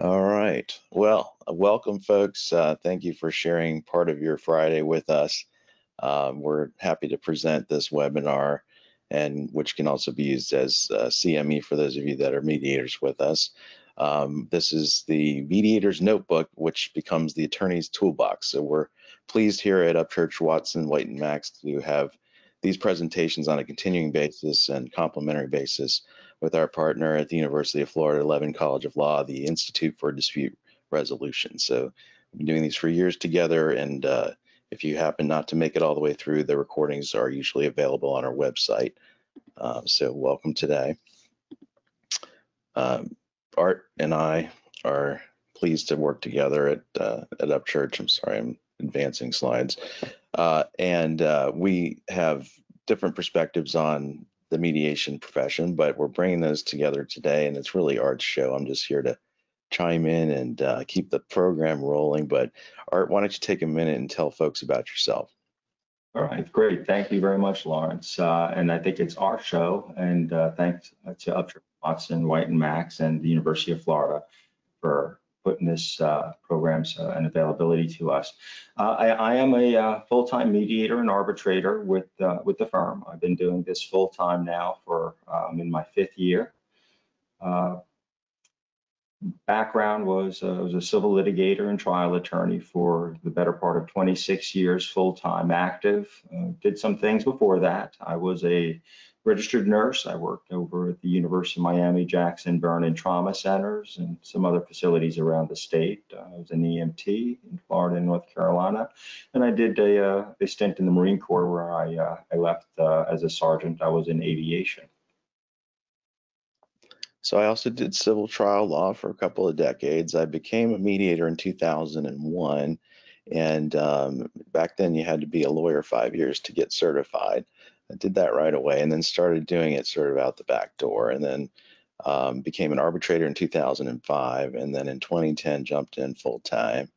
All right. Well, uh, welcome, folks. Uh, thank you for sharing part of your Friday with us. Um, we're happy to present this webinar, and which can also be used as uh, CME for those of you that are mediators with us. Um, this is the Mediator's Notebook, which becomes the Attorney's Toolbox. So we're pleased here at Upchurch Watson, White and Max to have these presentations on a continuing basis and complementary basis with our partner at the University of Florida Levin College of Law, the Institute for Dispute Resolution. So we've been doing these for years together, and uh, if you happen not to make it all the way through, the recordings are usually available on our website. Uh, so welcome today. Um, Art and I are pleased to work together at uh, at Upchurch. I'm sorry, I'm advancing slides, uh, and uh, we have different perspectives on the mediation profession, but we're bringing those together today, and it's really Art's show. I'm just here to chime in and uh, keep the program rolling. But Art, why don't you take a minute and tell folks about yourself? All right, great. Thank you very much, Lawrence. Uh, and I think it's our show. And uh, thanks to Upchurch Watson, White and Max, and the University of Florida for putting this uh, programs uh, and availability to us. Uh, I, I, am a uh, full-time mediator and arbitrator with uh, with the firm. I've been doing this full-time now for um, in my fifth year. Uh, background was was a civil litigator and trial attorney for the better part of 26 years, full-time active. did some things before that. I was a registered nurse. I worked over at the University of Miami, Jackson, Burn and Trauma Centers and some other facilities around the state. Uh, I was an EMT in Florida and North Carolina. And I did a, uh, a stint in the Marine Corps where I, uh, I left uh, as a sergeant. I was in aviation. So I also did civil trial law for a couple of decades. I became a mediator in 2001. And um, back then you had to be a lawyer five years to get certified. I did that right away and then started doing it sort of out the back door and then um, became an arbitrator in 2005 and then in 2010 jumped in full time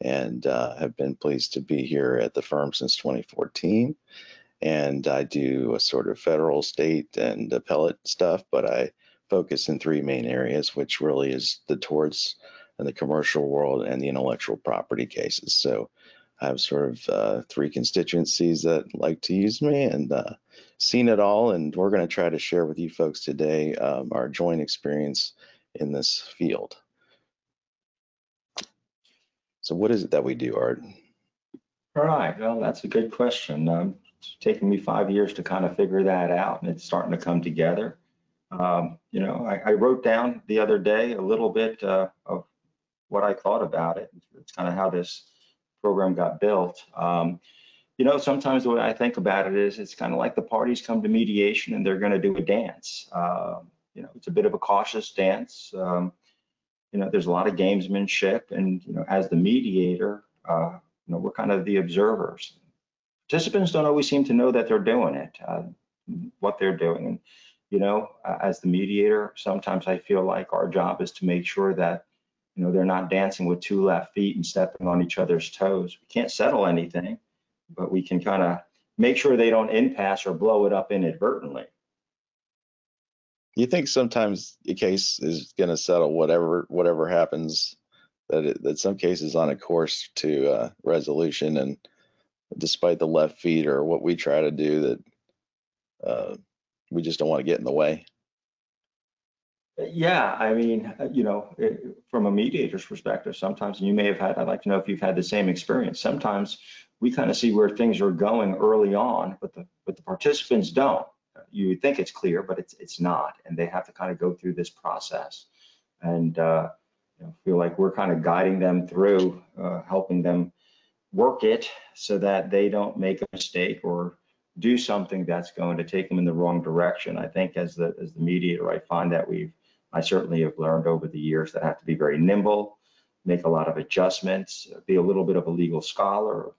and uh, have been pleased to be here at the firm since 2014 and I do a sort of federal, state, and appellate stuff, but I focus in three main areas, which really is the torts and the commercial world and the intellectual property cases. So I have sort of uh, three constituencies that like to use me and uh, seen it all. And we're going to try to share with you folks today um, our joint experience in this field. So what is it that we do, Art? All right, well, that's a good question. Um, it's taken me five years to kind of figure that out and it's starting to come together. Um, you know, I, I, wrote down the other day a little bit uh, of what I thought about it. It's kind of how this program got built. Um, you know, sometimes the way I think about it is it's kind of like the parties come to mediation and they're going to do a dance. Uh, you know, it's a bit of a cautious dance. Um, you know, there's a lot of gamesmanship, and you know, as the mediator, uh, you know, we're kind of the observers. Participants don't always seem to know that they're doing it, uh, what they're doing. And you know, as the mediator, sometimes I feel like our job is to make sure that you know, they're not dancing with two left feet and stepping on each other's toes. We can't settle anything, but we can kind of make sure they don't impasse or blow it up inadvertently. You think sometimes a case is going to settle whatever whatever happens, that it, that some cases on a course to uh, resolution, and despite the left feet or what we try to do, that uh, we just don't want to get in the way. Yeah, I mean, uh, you know, from a mediator's perspective, sometimes you may have had, I'd like to know if you've had the same experience. Sometimes we kind of see where things are going early on, but the but the participants don't. You think it's clear, but it's it's not, and they have to kind of go through this process, and uh, you know, feel like we're kind of guiding them through, uh, helping them work it so that they don't make a mistake or do something that's going to take them in the wrong direction. I think as the as the mediator, I find that we've I certainly have learned over the years that I have to be very nimble, make a lot of adjustments, be a little bit of a legal scholar,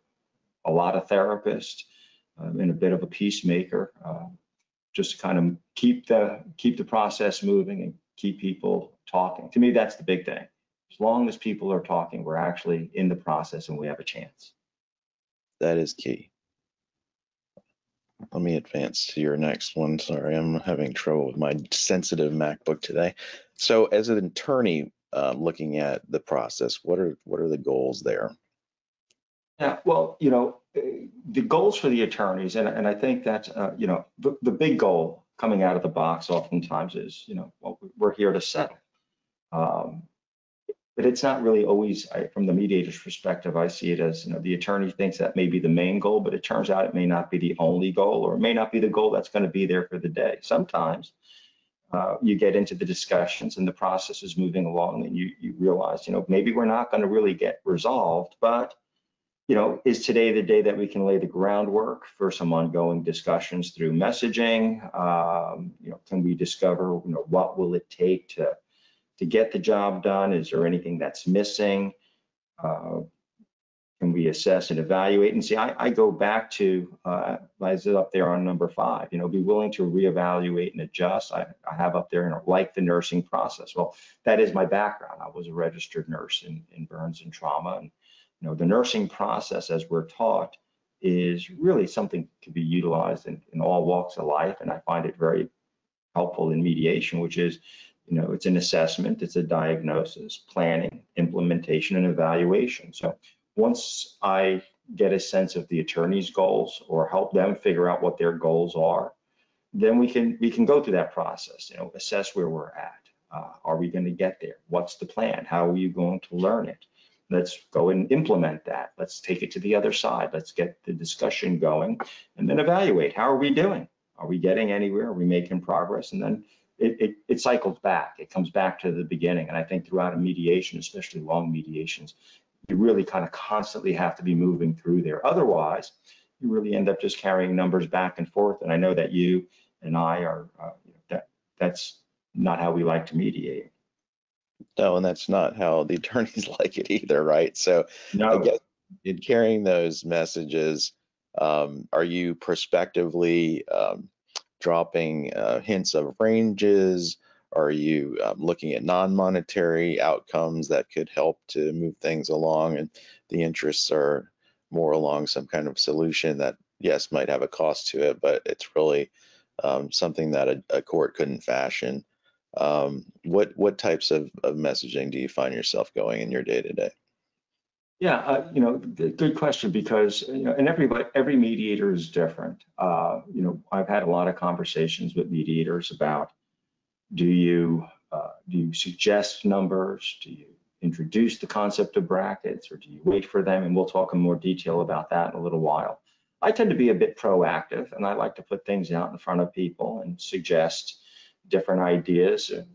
a lot of therapist, um, and a bit of a peacemaker, uh, just to kind of keep the keep the process moving and keep people talking. To me, that's the big thing. As long as people are talking, we're actually in the process and we have a chance. That is key. Let me advance to your next one. Sorry, I'm having trouble with my sensitive MacBook today. So as an attorney, um, looking at the process? What are what are the goals there? Yeah, well, you know, eh, the goals for the attorneys, and, and I think that, uh, you know, the, the big goal coming out of the box oftentimes is, you know, well, we're here to settle. Um, but it's not really always, I, from the mediator's perspective, I see it as, you know, the attorney thinks that may be the main goal, but it turns out it may not be the only goal, or it may not be the goal that's going to be there for the day. Sometimes uh, you get into the discussions and the process is moving along and you, you realize, you know, maybe we're not going to really get resolved, but you know, is today the day that we can lay the groundwork for some ongoing discussions through messaging? Um, you know, can we discover, you know, what will it take to to get the job done? Is there anything that's missing? Uh, can we assess and evaluate? And see, I, I go back to, uh, is it up there on number five, you know, be willing to reevaluate and adjust. I, I have up there, you know, like the nursing process. Well, that is my background. I was a registered nurse in, in burns and trauma. And, you know, the nursing process, as we're taught, is really something to be utilized in, in all walks of life. And I find it very helpful in mediation, which is you know, it's an assessment, it's a diagnosis, planning, implementation, and evaluation. So once I get a sense of the attorney's goals or help them figure out what their goals are, then we can we can go through that process. You know, assess where we're at. Uh, are we going to get there? What's the plan? How are you going to learn it? Let's go and implement that. Let's take it to the other side. Let's get the discussion going, and then evaluate. How are we doing? Are we getting anywhere? Are we making progress? And then it, it, it, cycles back. It comes back to the beginning. And I think throughout a mediation, especially long mediations, you really kind of constantly have to be moving through there. Otherwise, you really end up just carrying numbers back and forth. And I know that you and I are, uh, that that's not how we like to mediate. No, and that's not how the attorneys like it either, right? So no. I guess in carrying those messages, um, are you prospectively um, dropping uh, hints of ranges? Are you um, looking at non-monetary outcomes that could help to move things along? And the interests are more along some kind of solution that, yes, might have a cost to it, but it's really um, something that a, a, court couldn't fashion. Um, what what types of, of messaging do you find yourself going in your day to day? Yeah, uh, you know, good question because you know, and every every mediator is different. Uh, you know, I've had a lot of conversations with mediators about do you uh, do you suggest numbers? Do you introduce the concept of brackets, or do you wait for them? And we'll talk in more detail about that in a little while. I tend to be a bit proactive, and I like to put things out in front of people and suggest different ideas and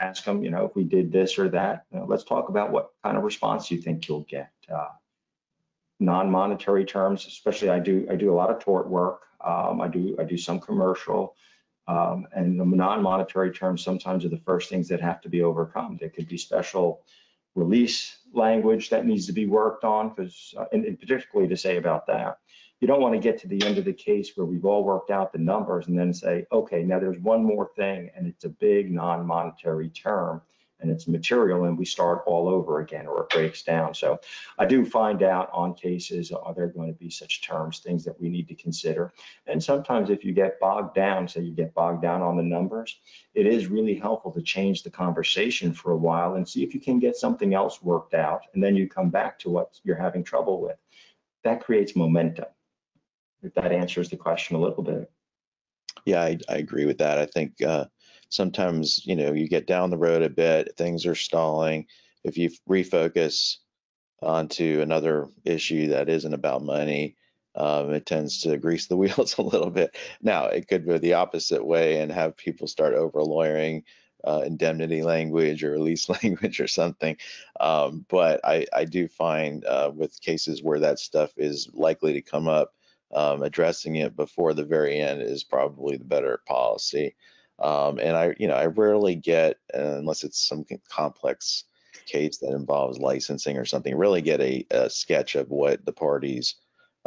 ask them, you know, if we did this or that, you know, let's talk about what kind of response you think you'll get. Uh, non-monetary terms, especially I do I do a lot of tort work. Um, I do I do some commercial, um, and the non-monetary terms sometimes are the first things that have to be overcome. There could be special release language that needs to be worked on, because uh, and, and particularly to say about that, you don't want to get to the end of the case where we've all worked out the numbers and then say, okay, now there's one more thing and it's a big non-monetary term and it's material and we start all over again or it breaks down. So I do find out on cases, are there going to be such terms, things that we need to consider. And sometimes if you get bogged down, say you get bogged down on the numbers, it is really helpful to change the conversation for a while and see if you can get something else worked out. And then you come back to what you're having trouble with. That creates momentum if that answers the question a little bit. Yeah, I, I agree with that. I think uh, sometimes, you know, you get down the road a bit, things are stalling. If you refocus onto another issue that isn't about money, um, it tends to grease the wheels a little bit. Now, it could go the opposite way and have people start over lawyering uh, indemnity language or release language or something. Um, but I, I, do find uh, with cases where that stuff is likely to come up, um, addressing it before the very end is probably the better policy. Um, and I, you know, I rarely get, unless it's some complex case that involves licensing or something, really get a, a sketch of what the parties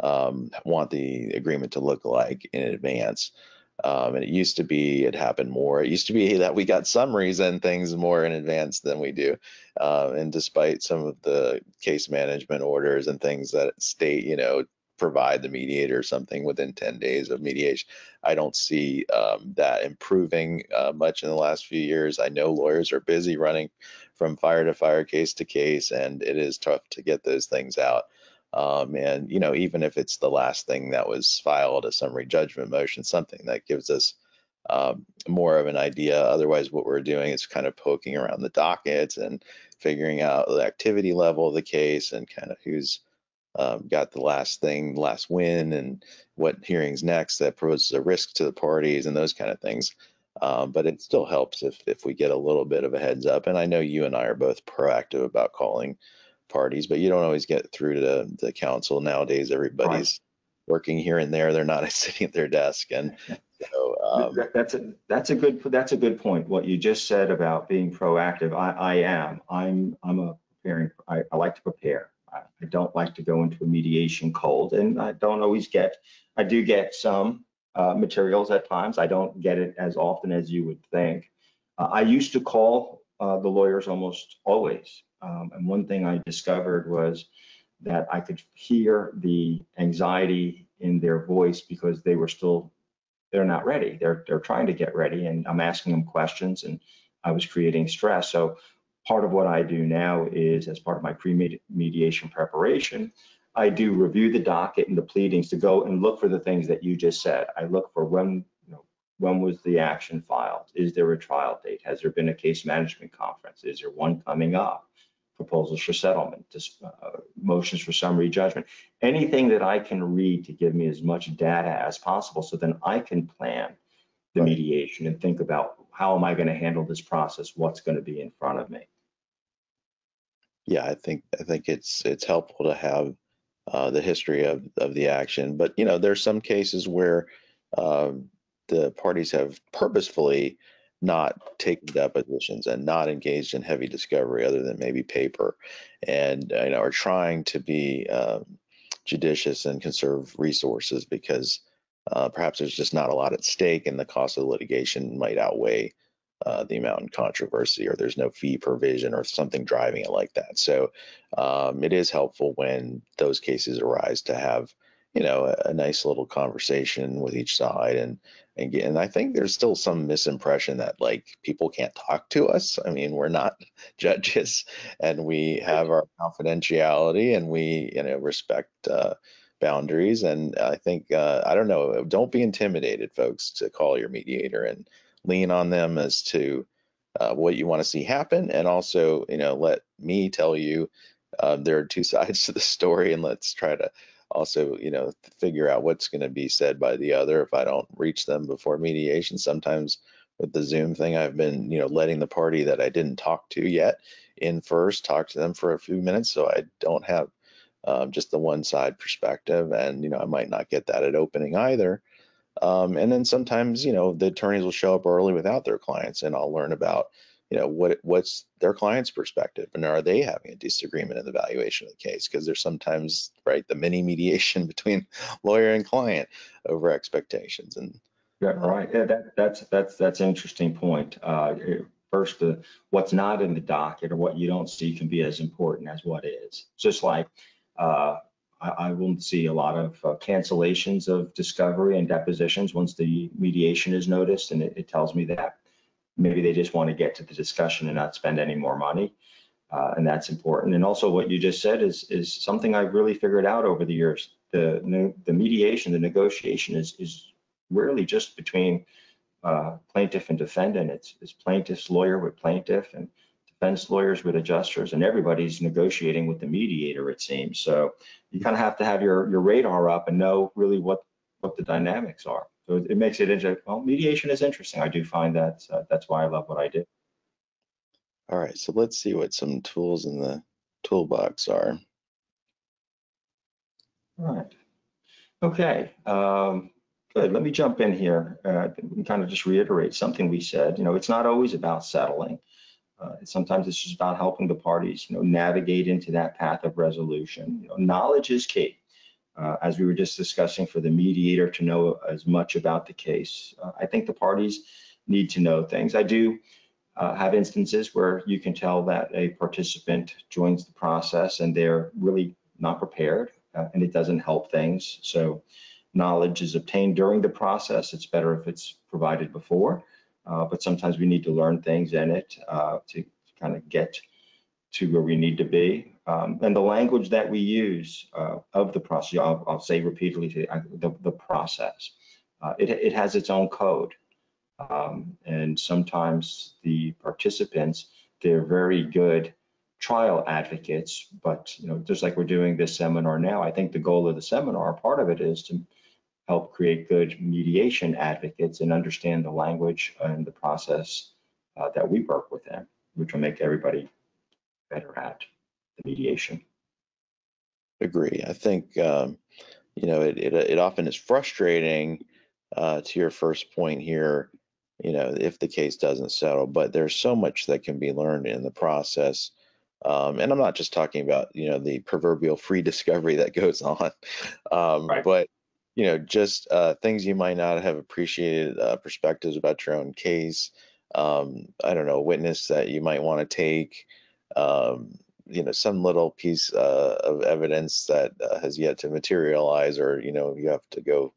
um, want the agreement to look like in advance. Um, and it used to be it happened more. It used to be that we got summaries and things more in advance than we do. Uh, and despite some of the case management orders and things that state, you know, provide the mediator something within 10 days of mediation. I don't see um, that improving uh, much in the last few years. I know lawyers are busy running from fire to fire, case to case, and it is tough to get those things out. Um, and you know, even if it's the last thing that was filed, a summary judgment motion, something that gives us um, more of an idea. Otherwise, what we're doing is kind of poking around the dockets and figuring out the activity level of the case and kind of who's um, got the last thing, last win, and what hearings next that poses a risk to the parties and those kind of things. Um, but it still helps if if we get a little bit of a heads up. And I know you and I are both proactive about calling parties, but you don't always get through to the counsel nowadays. Everybody's right. working here and there; they're not sitting at their desk, and so um, that's a that's a good that's a good point. What you just said about being proactive, I, I am. I'm I'm a preparing. I, I like to prepare. I don't like to go into a mediation cold, and I don't always get. I do get some uh, materials at times. I don't get it as often as you would think. Uh, I used to call uh, the lawyers almost always, um, and one thing I discovered was that I could hear the anxiety in their voice because they were still they're not ready. They're they're trying to get ready, and I'm asking them questions, and I was creating stress. So part of what I do now is as part of my pre-mediation preparation, I do review the docket and the pleadings to go and look for the things that you just said. I look for when, you know, when was the action filed? Is there a trial date? Has there been a case management conference? Is there one coming up? Proposals for settlement, uh, motions for summary judgment, anything that I can read to give me as much data as possible so then I can plan the mediation and think about how am I going to handle this process? What's going to be in front of me? Yeah, I think I think it's it's helpful to have uh, the history of of the action. But you know, there's some cases where uh, the parties have purposefully not taken depositions and not engaged in heavy discovery other than maybe paper, and you know, are trying to be um, judicious and conserve resources because uh, perhaps there's just not a lot at stake, and the cost of litigation might outweigh uh, the amount in controversy or there's no fee provision or something driving it like that. So um, it is helpful when those cases arise to have, you know, a, a nice little conversation with each side. And again, I think there's still some misimpression that like people can't talk to us. I mean, we're not judges and we have our confidentiality and we, you know, respect uh, boundaries. And I think, uh, I don't know, don't be intimidated, folks, to call your mediator and lean on them as to uh, what you want to see happen, and also, you know, let me tell you uh, there are two sides to the story, and let's try to also, you know, figure out what's going to be said by the other if I don't reach them before mediation. Sometimes with the Zoom thing, I've been, you know, letting the party that I didn't talk to yet in first, talk to them for a few minutes, so I don't have um, just the one side perspective, and you know, I might not get that at opening either. Um, and then sometimes, you know, the attorneys will show up early without their clients, and I'll learn about, you know, what what's their client's perspective, and are they having a disagreement in the valuation of the case? Because there's sometimes, right, the mini mediation between lawyer and client over expectations. And yeah, right. Yeah, that, that's that's that's an interesting point. Uh, first, the what's not in the docket or what you don't see can be as important as what is. Just like uh, I, will see a lot of uh, cancellations of discovery and depositions once the mediation is noticed, and it, it, tells me that maybe they just want to get to the discussion and not spend any more money. Uh, and that's important. And also, what you just said is is something I've really figured out over the years. The the mediation, the negotiation is is rarely just between uh, plaintiff and defendant. It's, it's plaintiff's lawyer with plaintiff and defense lawyers with adjusters, and everybody's negotiating with the mediator, it seems. So you kind of have to have your, your radar up and know really what, what the dynamics are. So it, it makes it interesting. Well, mediation is interesting. I do find that uh, that's why I love what I do. All right, so let's see what some tools in the toolbox are. All right. Okay. Um, good. Let me jump in here uh, and kind of just reiterate something we said. You know, it's not always about settling. Uh, sometimes it's just about helping the parties, you know, navigate into that path of resolution. You know, knowledge is key. Uh, as we were just discussing, for the mediator to know as much about the case, uh, I think the parties need to know things. I do uh, have instances where you can tell that a participant joins the process and they're really not prepared. uh, and it doesn't help things. So knowledge is obtained during the process. It's better if it's provided before, but sometimes we need to learn things in it uh, to kind of get to where we need to be. Um, and the language that we use uh, of the process, I'll, I'll say repeatedly, the, the process, uh, it, it has its own code. Um, and sometimes the participants, they're very good trial advocates, but you know, just like we're doing this seminar now, I think the goal of the seminar, part of it is to help create good mediation advocates and understand the language and the process uh, that we work within, which will make everybody better at the mediation. Agree. I think um, you know it, it, it often is frustrating uh, to your first point here. You know, if the case doesn't settle, but there's so much that can be learned in the process. Um, and I'm not just talking about you know the proverbial free discovery that goes on, um, right. but you know just uh, things you might not have appreciated uh, perspectives about your own case. Um, I don't know, witness that you might want to take um, you know some little piece uh, of evidence that uh, has yet to materialize or you know you have to go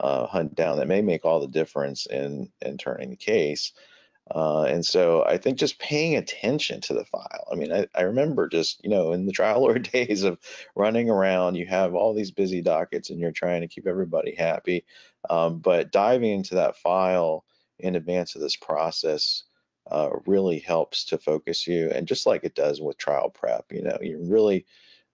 uh, hunt down that may make all the difference in in turning the case uh, and so I think just paying attention to the file. I mean, I, I, remember just, you know, in the trial lawyer days of running around, you have all these busy dockets and you're trying to keep everybody happy. Um, but diving into that file in advance of this process uh, really helps to focus you. And just like it does with trial prep, you know, you're really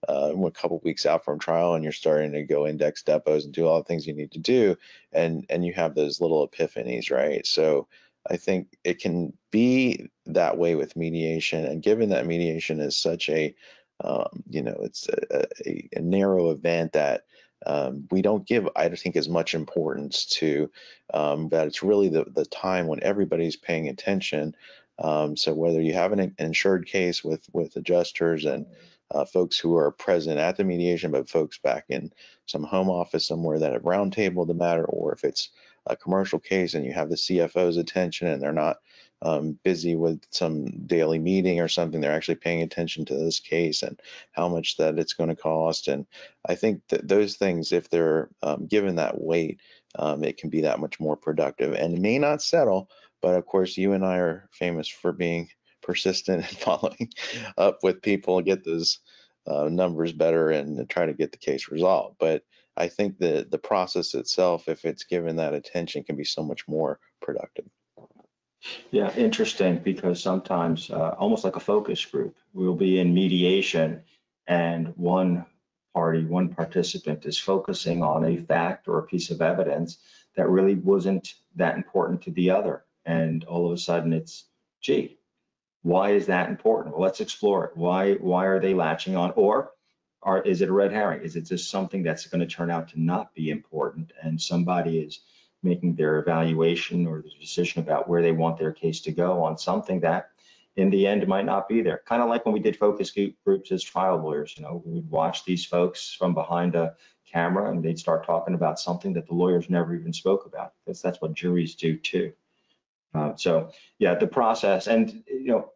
uh, a couple weeks out from trial and you're starting to go index depos and do all the things you need to do, and and you have those little epiphanies, right? So I think it can be that way with mediation, and given that mediation is such a um, you know, it's a, a, a narrow event that um, we don't give, I think, as much importance to um, that. It's really the, the time when everybody's paying attention. Um, so whether you have an insured case with with adjusters and uh, folks who are present at the mediation, but folks back in some home office somewhere that have roundtabled the matter, or if it's a commercial case and you have the CFO's attention and they're not um, busy with some daily meeting or something. They're actually paying attention to this case and how much that it's going to cost. And I think that those things, if they're um, given that weight, um, it can be that much more productive and may not settle. But of course, you and I are famous for being persistent and following up with people, get those uh, numbers better and try to get the case resolved. But I think that the process itself, if it's given that attention, can be so much more productive. Yeah, interesting because sometimes, uh, almost like a focus group, we'll be in mediation and one party, one participant is focusing on a fact or a piece of evidence that really wasn't that important to the other. And all of a sudden it's, gee, why is that important? Well, let's explore it. Why, why are they latching on? Or are, is it a red herring? Is it just something that's going to turn out to not be important and somebody is making their evaluation or the decision about where they want their case to go on something that in the end might not be there. Kind of like when we did focus groups as trial lawyers, you know, we'd watch these folks from behind a camera and they'd start talking about something that the lawyers never even spoke about because that's what juries do too. Uh, so yeah, the process and you know,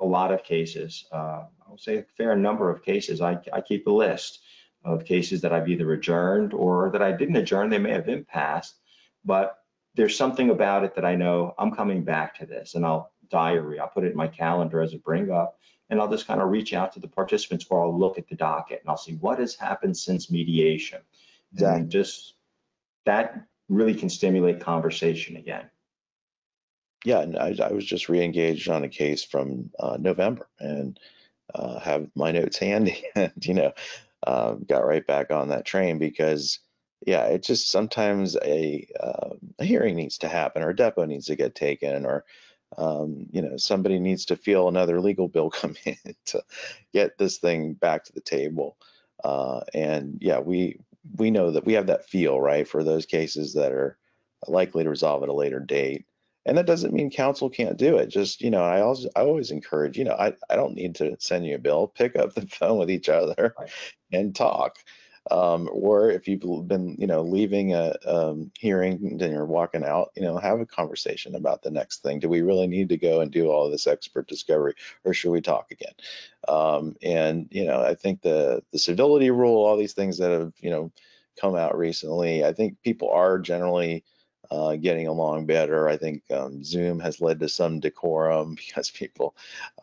a lot of cases, uh, I'll say a fair number of cases, I, I keep a list of cases that I've either adjourned or that I didn't adjourn, they may have been passed, but there's something about it that I know I'm coming back to this and I'll diary, I'll put it in my calendar as a bring up and I'll just kind of reach out to the participants or I'll look at the docket and I'll see what has happened since mediation. Exactly. And just that really can stimulate conversation again. Yeah, and I, I was just re-engaged on a case from uh, November and uh, have my notes handy and you know uh, got right back on that train because yeah, it's just sometimes a, uh, a hearing needs to happen or a depo needs to get taken or um, you know somebody needs to feel another legal bill come in to get this thing back to the table. Uh, and yeah, we we know that we have that feel right for those cases that are likely to resolve at a later date. And that doesn't mean counsel can't do it. Just, you know, I always I always encourage, you know, I, I don't need to send you a bill. Pick up the phone with each other right. and talk. Um, or if you've been, you know, leaving a um, hearing and you're walking out, you know, have a conversation about the next thing. Do we really need to go and do all this expert discovery, or should we talk again? Um, and you know, I think the the civility rule, all these things that have, you know, come out recently, I think people are generally uh, getting along better. I think um, Zoom has led to some decorum because people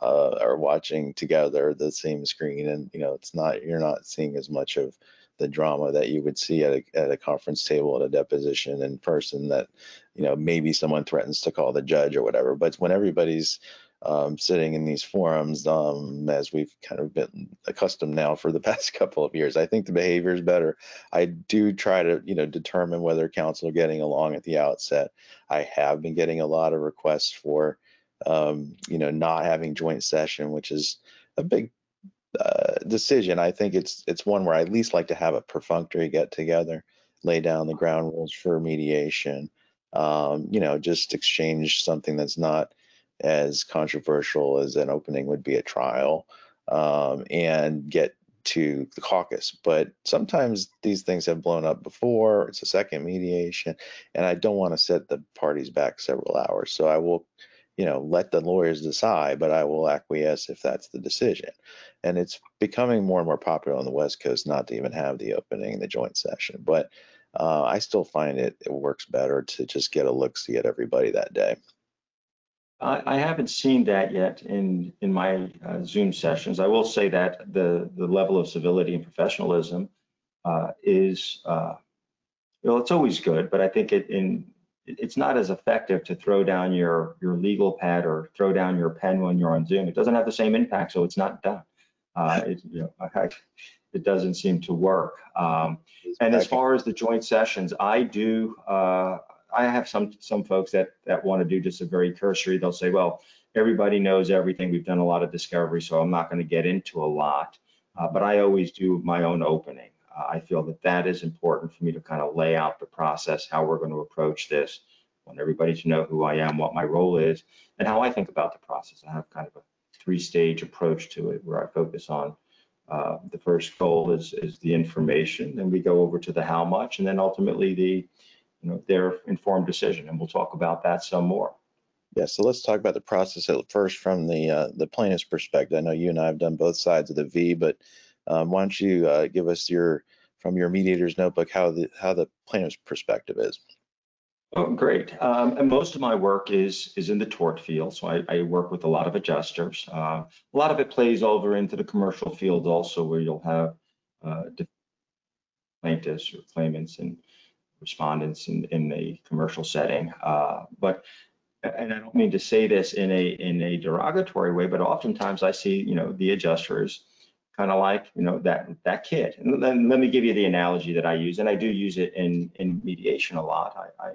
uh, are watching together the same screen, and you know it's not you're not seeing as much of the drama that you would see at a, at a conference table at a deposition in person. That you know maybe someone threatens to call the judge or whatever, but when everybody's um, sitting in these forums um, as we've kind of been accustomed now for the past couple of years. I think the behavior is better. I do try to, you know, determine whether counsel are getting along at the outset. I have been getting a lot of requests for, um, you know, not having joint session, which is a big uh, decision. I think it's it's one where I at least like to have a perfunctory get together, lay down the ground rules for mediation. Um, you know, just exchange something that's not as controversial as an opening would be a trial um, and get to the caucus. But sometimes these things have blown up before. It's a second mediation, and I don't want to set the parties back several hours. So I will, you know, let the lawyers decide, but I will acquiesce if that's the decision. And it's becoming more and more popular on the West Coast not to even have the opening, the joint session. But uh, I still find it it works better to just get a look see at everybody that day. I, I haven't seen that yet in in my uh, Zoom sessions. I will say that the the level of civility and professionalism uh, is uh, well, it's always good, but I think it in it's not as effective to throw down your your legal pad or throw down your pen when you're on Zoom. It doesn't have the same impact, so it's not done. Uh, it, you know, I, it doesn't seem to work. Um, and as far as the joint sessions, I do uh, I have some some folks that that want to do just a very cursory. They'll say, well, everybody knows everything. We've done a lot of discovery, so I'm not going to get into a lot. Uh, but I always do my own opening. Uh, I feel that that is important for me to kind of lay out the process, how we're going to approach this. I want everybody to know who I am, what my role is, and how I think about the process. I have kind of a three-stage approach to it, where I focus on uh, the first goal is is the information, then we go over to the how much, and then ultimately the you know, their informed decision. And we'll talk about that some more. Yeah, so let's talk about the process at first from the uh, the plaintiff's perspective. I know you and I have done both sides of the V, but um, why don't you uh, give us your from your mediator's notebook how the how the plaintiff's perspective is? Oh, great. Um, and most of my work is is in the tort field, so I, I work with a lot of adjusters. Uh, a lot of it plays over into the commercial field also, where you'll have uh, plaintiffs or claimants and respondents in, in a commercial setting. Uh, but and I don't mean to say this in a in a derogatory way, but oftentimes I see you know the adjusters kind of like you know that that kid. And then let me give you the analogy that I use, and I do use it in in mediation a lot. I, I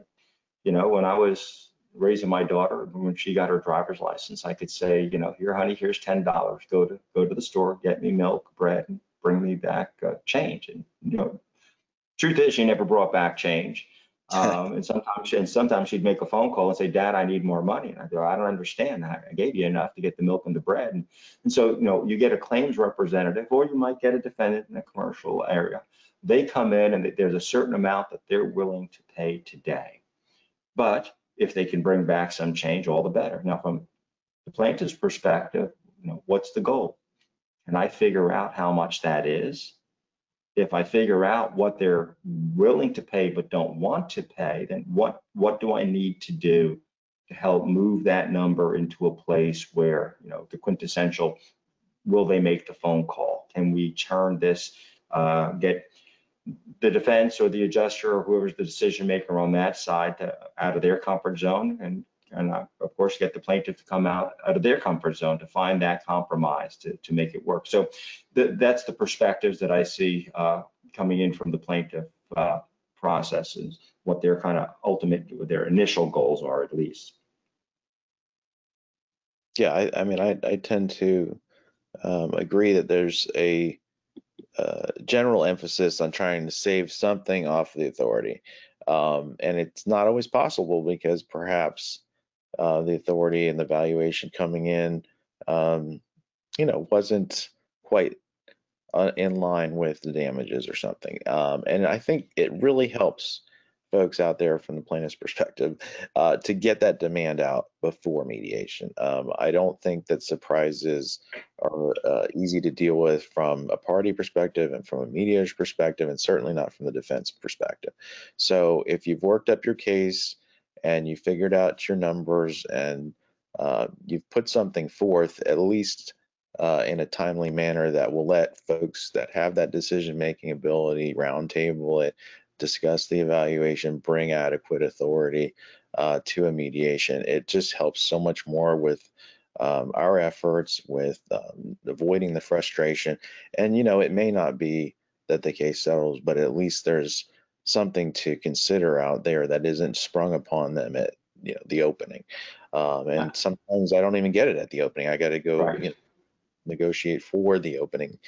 you know when I was raising my daughter when she got her driver's license, I could say you know here honey, here's ten dollars. Go to go to the store, get me milk, bread, and bring me back uh, change. And you know truth is she never brought back change. Um, and sometimes she, and sometimes she'd make a phone call and say, Dad, I need more money. And I go, I don't understand. I, I gave you enough to get the milk and the bread. And, and so, you know, you get a claims representative or you might get a defendant in a commercial area. They come in and there's a certain amount that they're willing to pay today. But if they can bring back some change, all the better. Now, from the plaintiff's perspective, you know, what's the goal? Can I figure out how much that is? If I figure out what they're willing to pay but don't want to pay, then what what do I need to do to help move that number into a place where you know the quintessential will they make the phone call? Can we turn this uh, get the defense or the adjuster or whoever's the decision maker on that side to, out of their comfort zone and and uh, of course get the plaintiff to come out out of their comfort zone to find that compromise to, to make it work. So th that's the perspectives that I see uh, coming in from the plaintiff uh, processes, what their kind of ultimate, their initial goals are at least. Yeah, I, I mean, I, I tend to um, agree that there's a uh, general emphasis on trying to save something off the authority. Um, and it's not always possible because perhaps uh, the authority and the valuation coming in, um, you know, wasn't quite uh, in line with the damages or something. Um, and I think it really helps folks out there from the plaintiff's perspective uh, to get that demand out before mediation. Um, I don't think that surprises are uh, easy to deal with from a party perspective and from a mediator's perspective, and certainly not from the defense perspective. So if you've worked up your case and you figured out your numbers and uh, you've put something forth, at least uh, in a timely manner that will let folks that have that decision making ability roundtable it, discuss the evaluation, bring adequate authority uh, to a mediation. It just helps so much more with um, our efforts, with um, avoiding the frustration. And, you know, it may not be that the case settles, but at least there's something to consider out there that isn't sprung upon them at you know the opening um, and sometimes i don't even get it at the opening i got to go right. you know, negotiate for the opening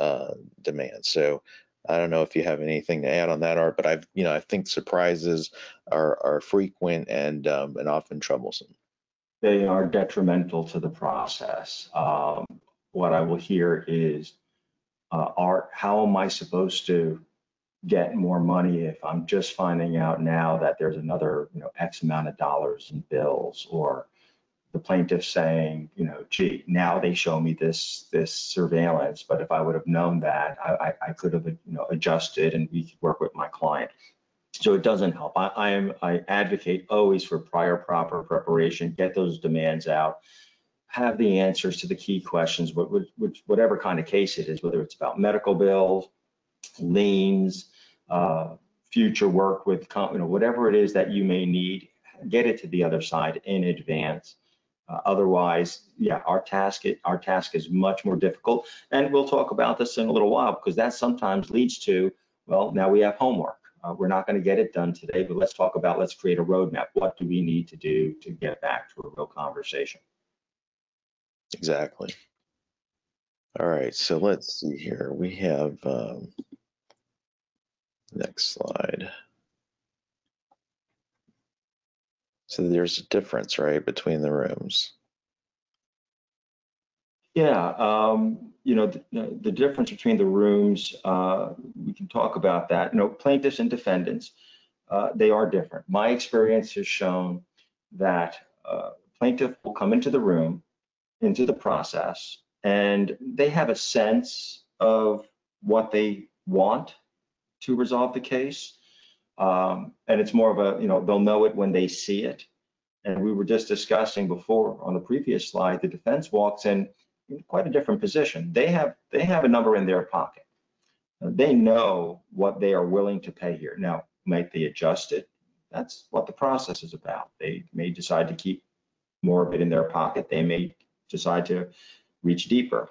uh, demand so I don't know if you have anything to add on that, Art, but I've, you know, I think surprises are, are frequent and, um, and often troublesome. They are detrimental to the process. Um, what I will hear is, uh, Art, how am I supposed to get more money if I'm just finding out now that there's another, you know, X amount of dollars in bills or the plaintiff saying, you know, gee, now they show me this this surveillance, but if I would have known that, I, I, I could have, you know, adjusted and we could work with my client. So it doesn't help. I, I am I advocate always for prior proper preparation, get those demands out, have the answers to the key questions, which, which whatever kind of case it is, whether it's about medical bills, liens, uh, future work with, you know, whatever it is that you may need, get it to the other side in advance uh, otherwise, yeah, our task our task is much more difficult, and we'll talk about this in a little while because that sometimes leads to well, now we have homework. Uh, we're not going to get it done today, but let's talk about let's create a roadmap. What do we need to do to get back to a real conversation? Exactly. All right, so let's see here. We have um, next slide. So there's a difference, right, between the rooms. Yeah, um, you know, the, the, difference between the rooms, uh, we can talk about that. You know, plaintiffs and defendants, uh, they are different. My experience has shown that uh, plaintiff will come into the room, into the process, and they have a sense of what they want to resolve the case. Um, and it's more of a, you know, they'll know it when they see it. And we were just discussing before on the previous slide, the defense walks in, in quite a different position. They have they have a number in their pocket. They know what they are willing to pay here. Now, might they adjust it? That's what the process is about. They may decide to keep more of it in their pocket. They may decide to reach deeper.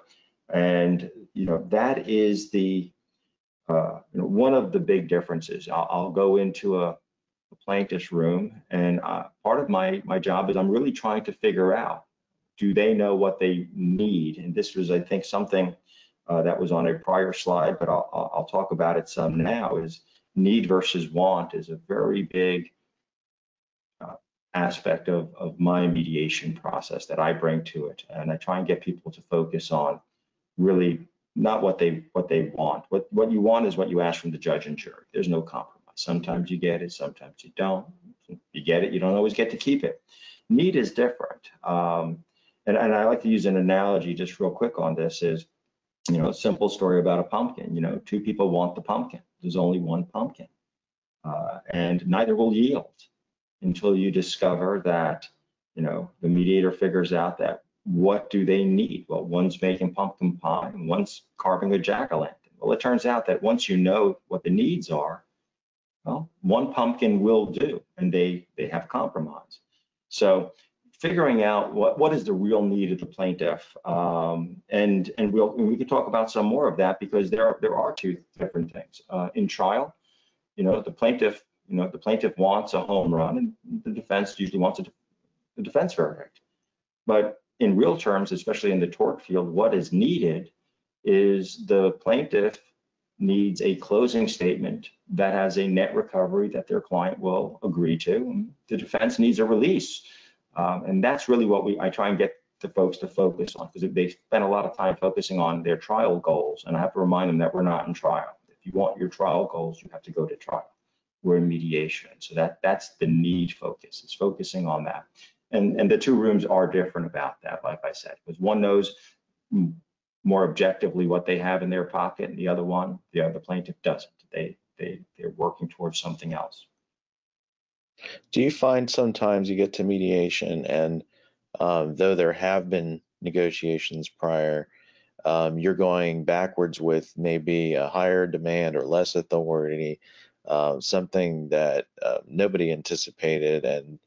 And you know that is the uh, you know, one of the big differences. I'll, I'll go into a, a, plaintiff's room, and uh, part of my my job is I'm really trying to figure out do they know what they need, and this was I think something uh, that was on a prior slide, but I'll, I'll talk about it some now. Is need versus want is a very big uh, aspect of, of my mediation process that I bring to it. And I try and get people to focus on really not what they what they want. What what you want is what you ask from the judge and jury. There's no compromise. Sometimes you get it, sometimes you don't. You get it, you don't always get to keep it. Need is different. Um, and, and I like to use an analogy just real quick on this is, you know, a simple story about a pumpkin. You know, two people want the pumpkin. There's only one pumpkin. Uh, and neither will yield until you discover that, you know, the mediator figures out that what do they need? Well, one's making pumpkin pie and one's carving a jack-o'-lantern. Well, it turns out that once you know what the needs are, well, one pumpkin will do, and they they have compromise. So figuring out what what is the real need of the plaintiff, um, and and we'll and we can talk about some more of that because there are, there are two different things uh, in trial. You know, the plaintiff you know the plaintiff wants a home run, and the defense usually wants a, a defense verdict. But in real terms, especially in the tort field, what is needed is the plaintiff needs a closing statement that has a net recovery that their client will agree to. The defense needs a release. Um, and that's really what we I try and get the folks to focus on because they spend a lot of time focusing on their trial goals. And I have to remind them that we're not in trial. If you want your trial goals, you have to go to trial. We're in mediation. So that that's the need focus. It's focusing on that. And, and the two rooms are different about that, like I said, because one knows more objectively what they have in their pocket, and the other one, the other plaintiff doesn't. They they they're working towards something else. Do you find sometimes you get to mediation and um, though there have been negotiations prior, um, you're going backwards with maybe a higher demand or less authority, uh, something that uh, nobody anticipated, and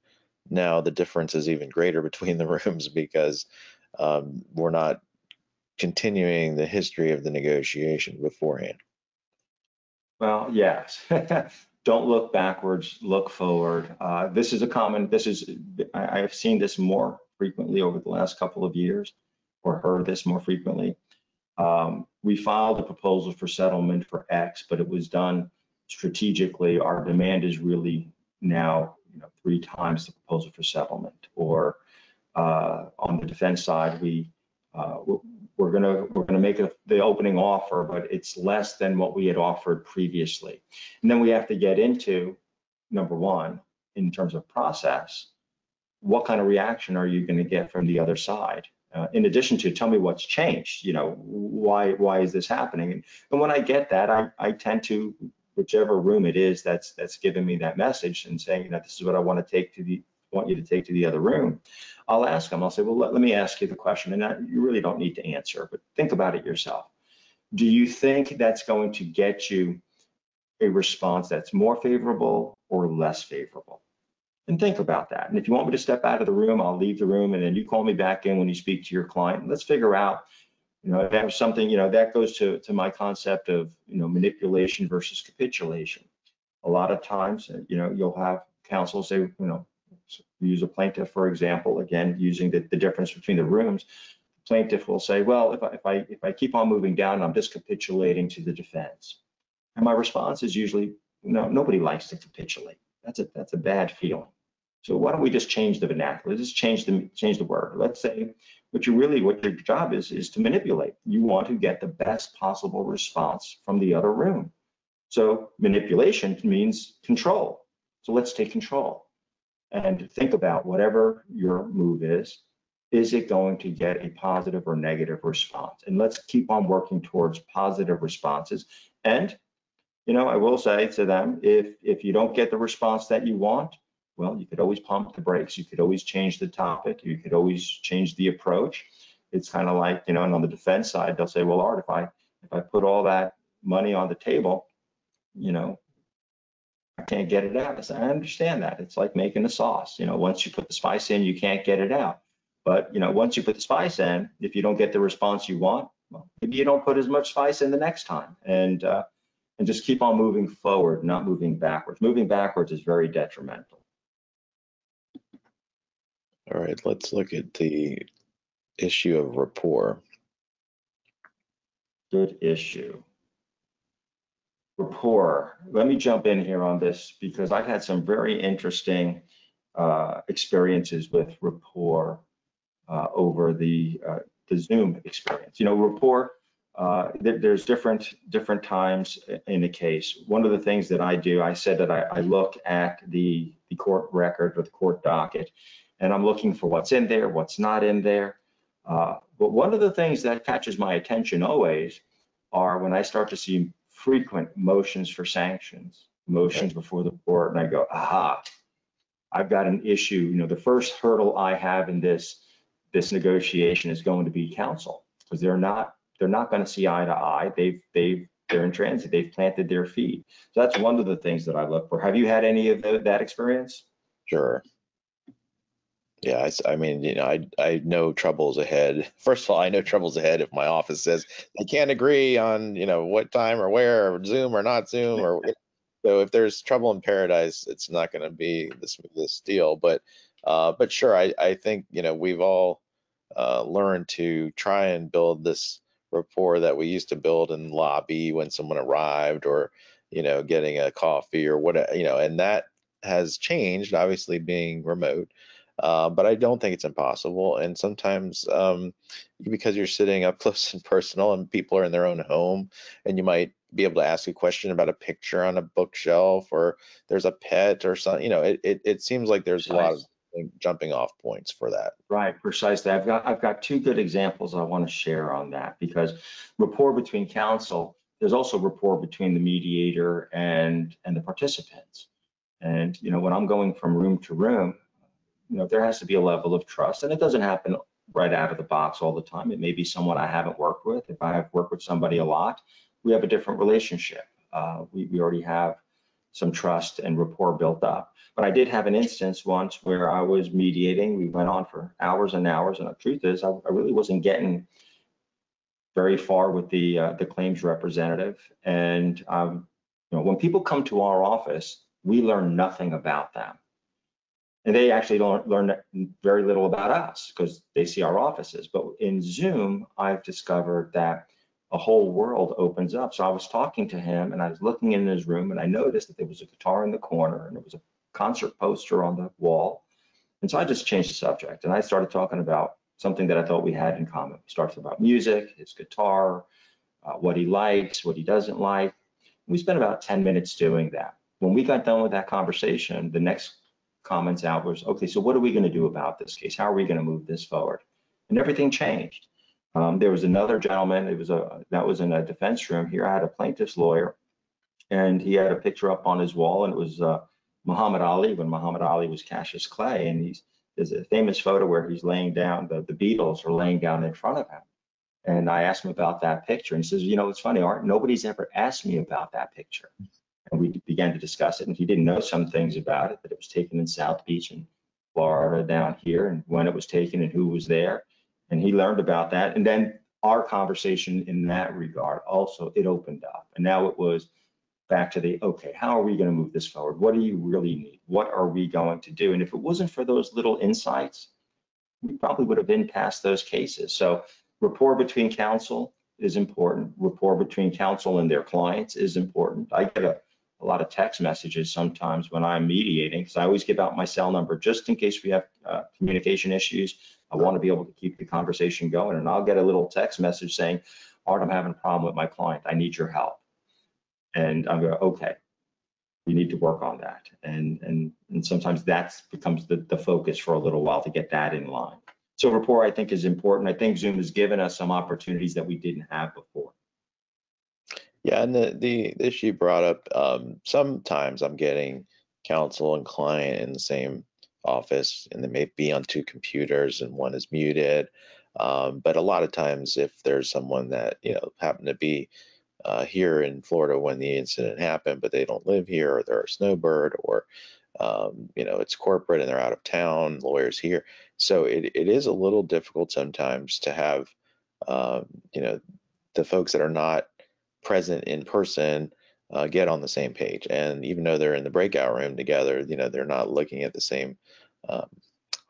now the difference is even greater between the rooms because um, we're not continuing the history of the negotiation beforehand. Well, yes. Don't look backwards, look forward. Uh, this is a common, this is, I, have seen this more frequently over the last couple of years or heard this more frequently. Um, we filed a proposal for settlement for X, but it was done strategically. Our demand is really now you know, three times the proposal for settlement. Or uh, on the defense side, we uh, we're gonna we're gonna make a, the opening offer, but it's less than what we had offered previously. And then we have to get into number one in terms of process. What kind of reaction are you going to get from the other side? Uh, in addition to tell me what's changed, you know, why why is this happening? And, and when I get that, I, I tend to whichever room it is that's that's giving me that message and saying, know, this is what I want to take to the want you to take to the other room. I'll ask them, I'll say, well, let, let me ask you the question. And I, you really don't need to answer, but think about it yourself. Do you think that's going to get you a response that's more favorable or less favorable? And think about that. And if you want me to step out of the room, I'll leave the room and then you call me back in when you speak to your client. Let's figure out, you know, that was something, you know, that goes to, to my concept of, you know, manipulation versus capitulation. A lot of times, uh, you know, you'll have counsel say, you know, use a plaintiff, for example, again, using the, the difference between the rooms, the plaintiff will say, well, if I, if I, if I keep on moving down, I'm just capitulating to the defense. And my response is usually, no, nobody likes to capitulate. That's a, that's a bad feeling. So why don't we just change the vernacular? Just change the change the word. Let's say what you really what your job is is to manipulate. You want to get the best possible response from the other room. So manipulation means control. So let's take control and think about whatever your move is, is it going to get a positive or negative response? And let's keep on working towards positive responses. And, you know, I will say to them, if, if you don't get the response that you want, well, you could always pump the brakes. You could always change the topic. You could always change the approach. It's kind of like, you know, and on the defense side, they'll say, well, Art, if I, if I put all that money on the table, you know, I can't get it out. I I understand that. It's like making a sauce. You know, once you put the spice in, you can't get it out. But you know, once you put the spice in, if you don't get the response you want, well, maybe you don't put as much spice in the next time. And uh, and just keep on moving forward, not moving backwards. Moving backwards is very detrimental. All right, let's look at the issue of rapport. Good issue rapport. Let me jump in here on this because I've had some very interesting uh, experiences with rapport uh, over the uh, the Zoom experience. You know, rapport. Uh, there, there's different different times in the case. One of the things that I do, I said that I, I look at the the court record or the court docket, and I'm looking for what's in there, what's not in there. Uh, but one of the things that catches my attention always are when I start to see frequent motions for sanctions, motions before the court, and I go, aha, I've got an issue. You know, the first hurdle I have in this this negotiation is going to be counsel because they're not they're not going to see eye to eye. They've they've they're in transit. They've planted their feet. So that's one of the things that I look for. Have you had any of the, that experience? Sure. Yeah, I, I, mean, you know, I I know troubles ahead. First of all, I know troubles ahead if my office says they can't agree on, you know, what time or where, or Zoom or not Zoom, or so if there's trouble in paradise, it's not going to be the smoothest deal. But uh, but sure, I I think you know we've all uh, learned to try and build this rapport that we used to build in lobby when someone arrived, or you know, getting a coffee or what, you know, and that has changed, obviously being remote Uh, but I don't think it's impossible. And sometimes, um, because you're sitting up close and personal, and people are in their own home, and you might be able to ask a question about a picture on a bookshelf, or there's a pet or something. You know, it it, it seems like there's a lot of jumping off points for that. Right, precisely. I've got I've got two good examples I want to share on that because rapport between counsel, there's also rapport between the mediator and and the participants. And you know, when I'm going from room to room, you know, there has to be a level of trust, and it doesn't happen right out of the box all the time. It may be someone I haven't worked with. If I have worked with somebody a lot, we have a different relationship. Uh, we, we already have some trust and rapport built up. But I did have an instance once where I was mediating. We went on for hours and hours, and the truth is, I, I really wasn't getting very far with the uh, the claims representative. And um, you know, when people come to our office, we learn nothing about them, and they actually don't learn very little about us because they see our offices. But in Zoom, I've discovered that a whole world opens up. So I was talking to him, and I was looking in his room, and I noticed that there was a guitar in the corner, and there was a concert poster on the wall. And so I just changed the subject and I started talking about something that I thought we had in common. We started about music, his guitar, uh, what he likes, what he doesn't like. We spent about 10 minutes doing that. When we got done with that conversation, the next comments out was, okay, so what are we going to do about this case? How are we going to move this forward? And everything changed. Um, there was another gentleman, it was a that was in a defense room here. I had a plaintiff's lawyer, and he had a picture up on his wall, and it was uh, Muhammad Ali when Muhammad Ali was Cassius Clay, and he's there's a famous photo where he's laying down, the, the Beatles are laying down in front of him. And I asked him about that picture, and he says, you know, it's funny, Art, nobody's ever asked me about that picture. And we began to discuss it, and he didn't know some things about it, that it was taken in South Beach in Florida down here, and when it was taken and who was there. And he learned about that. And then our conversation in that regard also, it opened up. And now it was, back to the, okay, how are we going to move this forward? What do you really need? What are we going to do? And if it wasn't for those little insights, we probably would have been past those cases. So rapport between counsel is important. Rapport between counsel and their clients is important. I get a, a lot of text messages sometimes when I'm mediating because I always give out my cell number just in case we have uh, communication issues. I want to be able to keep the conversation going. And I'll get a little text message saying, Art, I'm having a problem with my client. I need your help and I'm going, okay, you need to work on that. And and and sometimes that becomes the, the focus for a little while to get that in line. So rapport, I think, is important. I think Zoom has given us some opportunities that we didn't have before. Yeah, and the the issue brought up, um, sometimes I'm getting counsel and client in the same office, and they may be on two computers, and one is muted. Um, but a lot of times, if there's someone that you know happened to be uh, here in Florida when the incident happened, but they don't live here, or they're a snowbird, or um, you know it's corporate and they're out of town, lawyers here. So it, it is a little difficult sometimes to have um, you know the folks that are not present in person uh, get on the same page. And even though they're in the breakout room together, you know they're not looking at the same um,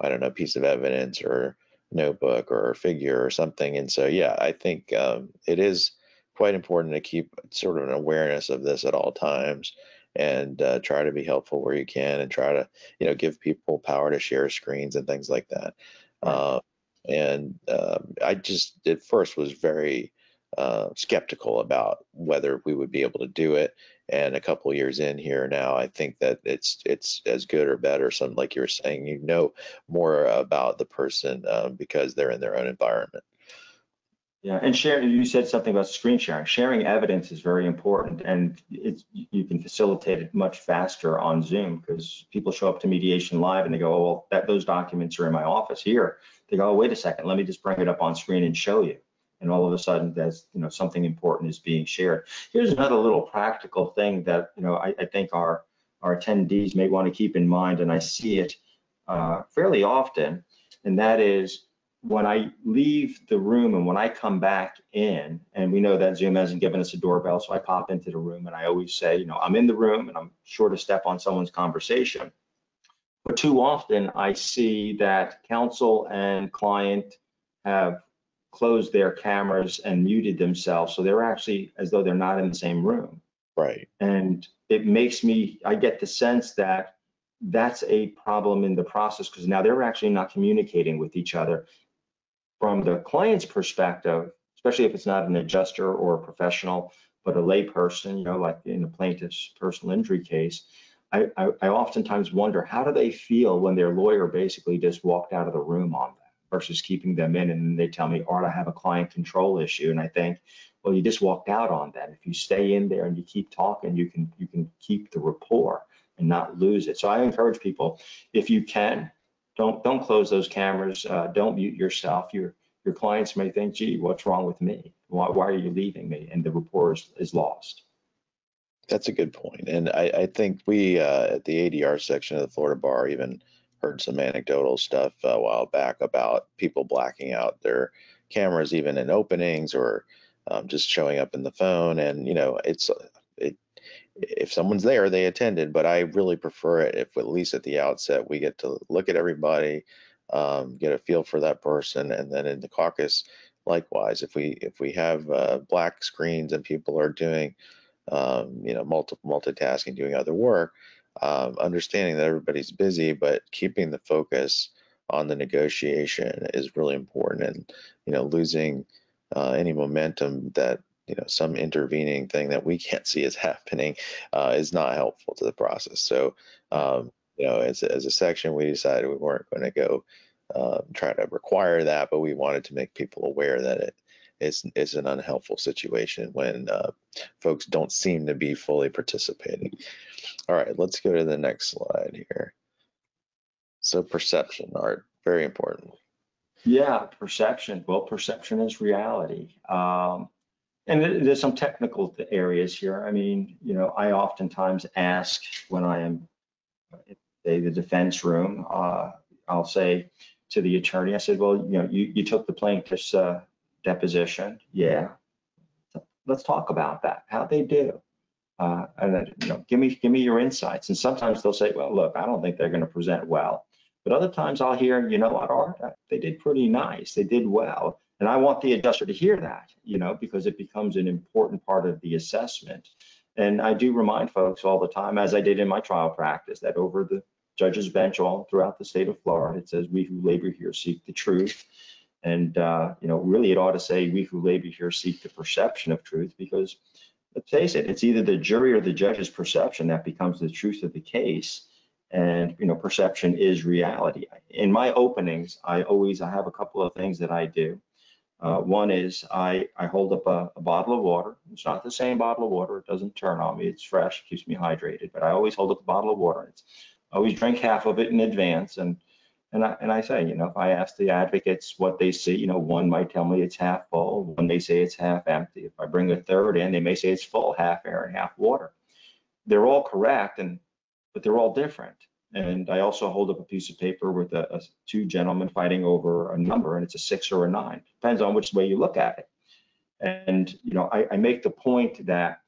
I don't know piece of evidence or notebook or figure or something. And so yeah, I think um, it is quite important to keep sort of an awareness of this at all times and uh, try to be helpful where you can and try to you know give people power to share screens and things like that uh, and um, i just at first was very uh, skeptical about whether we would be able to do it and a couple years in here now i think that it's it's as good or better some like you were saying you know more about the person um, because they're in their own environment yeah, and sharing, you said something about screen sharing. Sharing evidence is very important and it's, you can facilitate it much faster on Zoom because people show up to mediation live and they go, oh, well, that, those documents are in my office here. They go, oh, wait a second, let me just bring it up on screen and show you. And all of a sudden, that's, you know, something important is being shared. Here's another little practical thing that, you know, I, I think our, our attendees may want to keep in mind, and I see it uh, fairly often, and that is when I leave the room and when I come back in, and we know that Zoom hasn't given us a doorbell, so I pop into the room and I always say, you know, I'm in the room and I'm sure to step on someone's conversation. But too often I see that counsel and client have closed their cameras and muted themselves. So they're actually as though they're not in the same room. Right. And it makes me, I get the sense that that's a problem in the process because now they're actually not communicating with each other. From the client's perspective, especially if it's not an adjuster or a professional, but a lay person, you know, like in a plaintiff's personal injury case, I, I, I oftentimes wonder how do they feel when their lawyer basically just walked out of the room on them versus keeping them in and then they tell me, Art, I have a client control issue. And I think, well, you just walked out on them. If you stay in there and you keep talking, you can you can keep the rapport and not lose it. So I encourage people, if you can, don't don't close those cameras. Uh, don't mute yourself. Your your clients may think, gee, what's wrong with me? Why, why are you leaving me? And the rapport is, is lost. That's a good point. And I, I think we uh, at the ADR section of the Florida Bar even heard some anecdotal stuff a while back about people blacking out their cameras even in openings or um, just showing up in the phone. And you know, it's it if someone's there, they attended. But I really prefer it if at least at the outset we get to look at everybody, um, get a feel for that person, and then in the caucus, likewise, if we if we have uh, black screens and people are doing um, you know, multi- multitasking, doing other work, um, understanding that everybody's busy, but keeping the focus on the negotiation is really important. And you know, losing uh, any momentum that you know some intervening thing that we can't see is happening uh, is not helpful to the process. So um, you know, as, as a section, we decided we weren't going to go uh, try to require that, but we wanted to make people aware that it is is an unhelpful situation when uh, folks don't seem to be fully participating. All right, let's go to the next slide here. So perception, art, very important. Yeah, perception. Well, perception is reality. Um, and there's some technical areas here. I mean, you know, I oftentimes ask when I am, say, the defense room, uh, I'll say to the attorney, I said, well, you know, you, you took the plaintiff's uh, deposition. Yeah. Let's talk about that. How they do. Uh, and then, you know, give me give me your insights. And sometimes they'll say, well, look, I don't think they're going to present well. But other times I'll hear, you know what, Art, they did pretty nice. They did well. And I want the adjuster to hear that, you know, because it becomes an important part of the assessment. And I do remind folks all the time, as I did in my trial practice, that over the judge's bench all throughout the state of Florida, it says, we who labor here seek the truth. And, uh, you know, really it ought to say, we who labor here seek the perception of truth, because let's face it, it's either the jury or the judge's perception that becomes the truth of the case. And, you know, perception is reality. In my openings, I always, I have a couple of things that I do. Uh, one is I, I hold up a, a, bottle of water. It's not the same bottle of water. It doesn't turn on me. It's fresh, it keeps me hydrated, but I always hold up a bottle of water. It's, I always drink half of it in advance. And and I, and I say, you know, if I ask the advocates what they see, you know, one might tell me it's half full, one they say it's half empty. If I bring a third in, they may say it's full, half air and half water. They're all correct, and but they're all different. And I also hold up a piece of paper with a, a two gentlemen fighting over a number, and it's a six or a nine. Depends on which way you look at it. And you know, I, I make the point that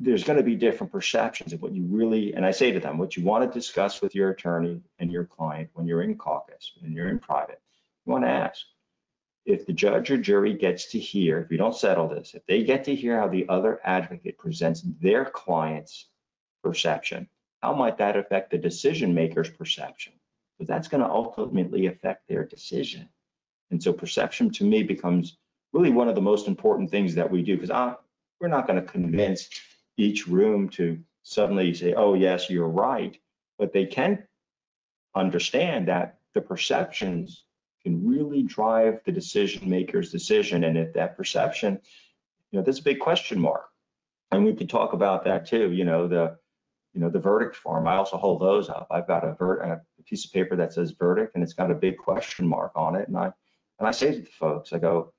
there's going to be different perceptions of what you really, and I say to them, what you want to discuss with your attorney and your client when you're in caucus, and you're in private, you want to ask if the judge or jury gets to hear, if you don't settle this, if they get to hear how the other advocate presents their client's perception, how might that affect the decision maker's perception? Because that's going to ultimately affect their decision. And so perception to me becomes really one of the most important things that we do because we're not going to convince each room to suddenly say, oh, yes, you're right. But they can understand that the perceptions can really drive the decision maker's decision. And if that perception, you know, there's a big question mark. And we could talk about that too, you know, the, you know, the verdict form. I also hold those up. I've got a, a piece of paper that says verdict and it's got a big question mark on it. And I, and I say to the folks, I go,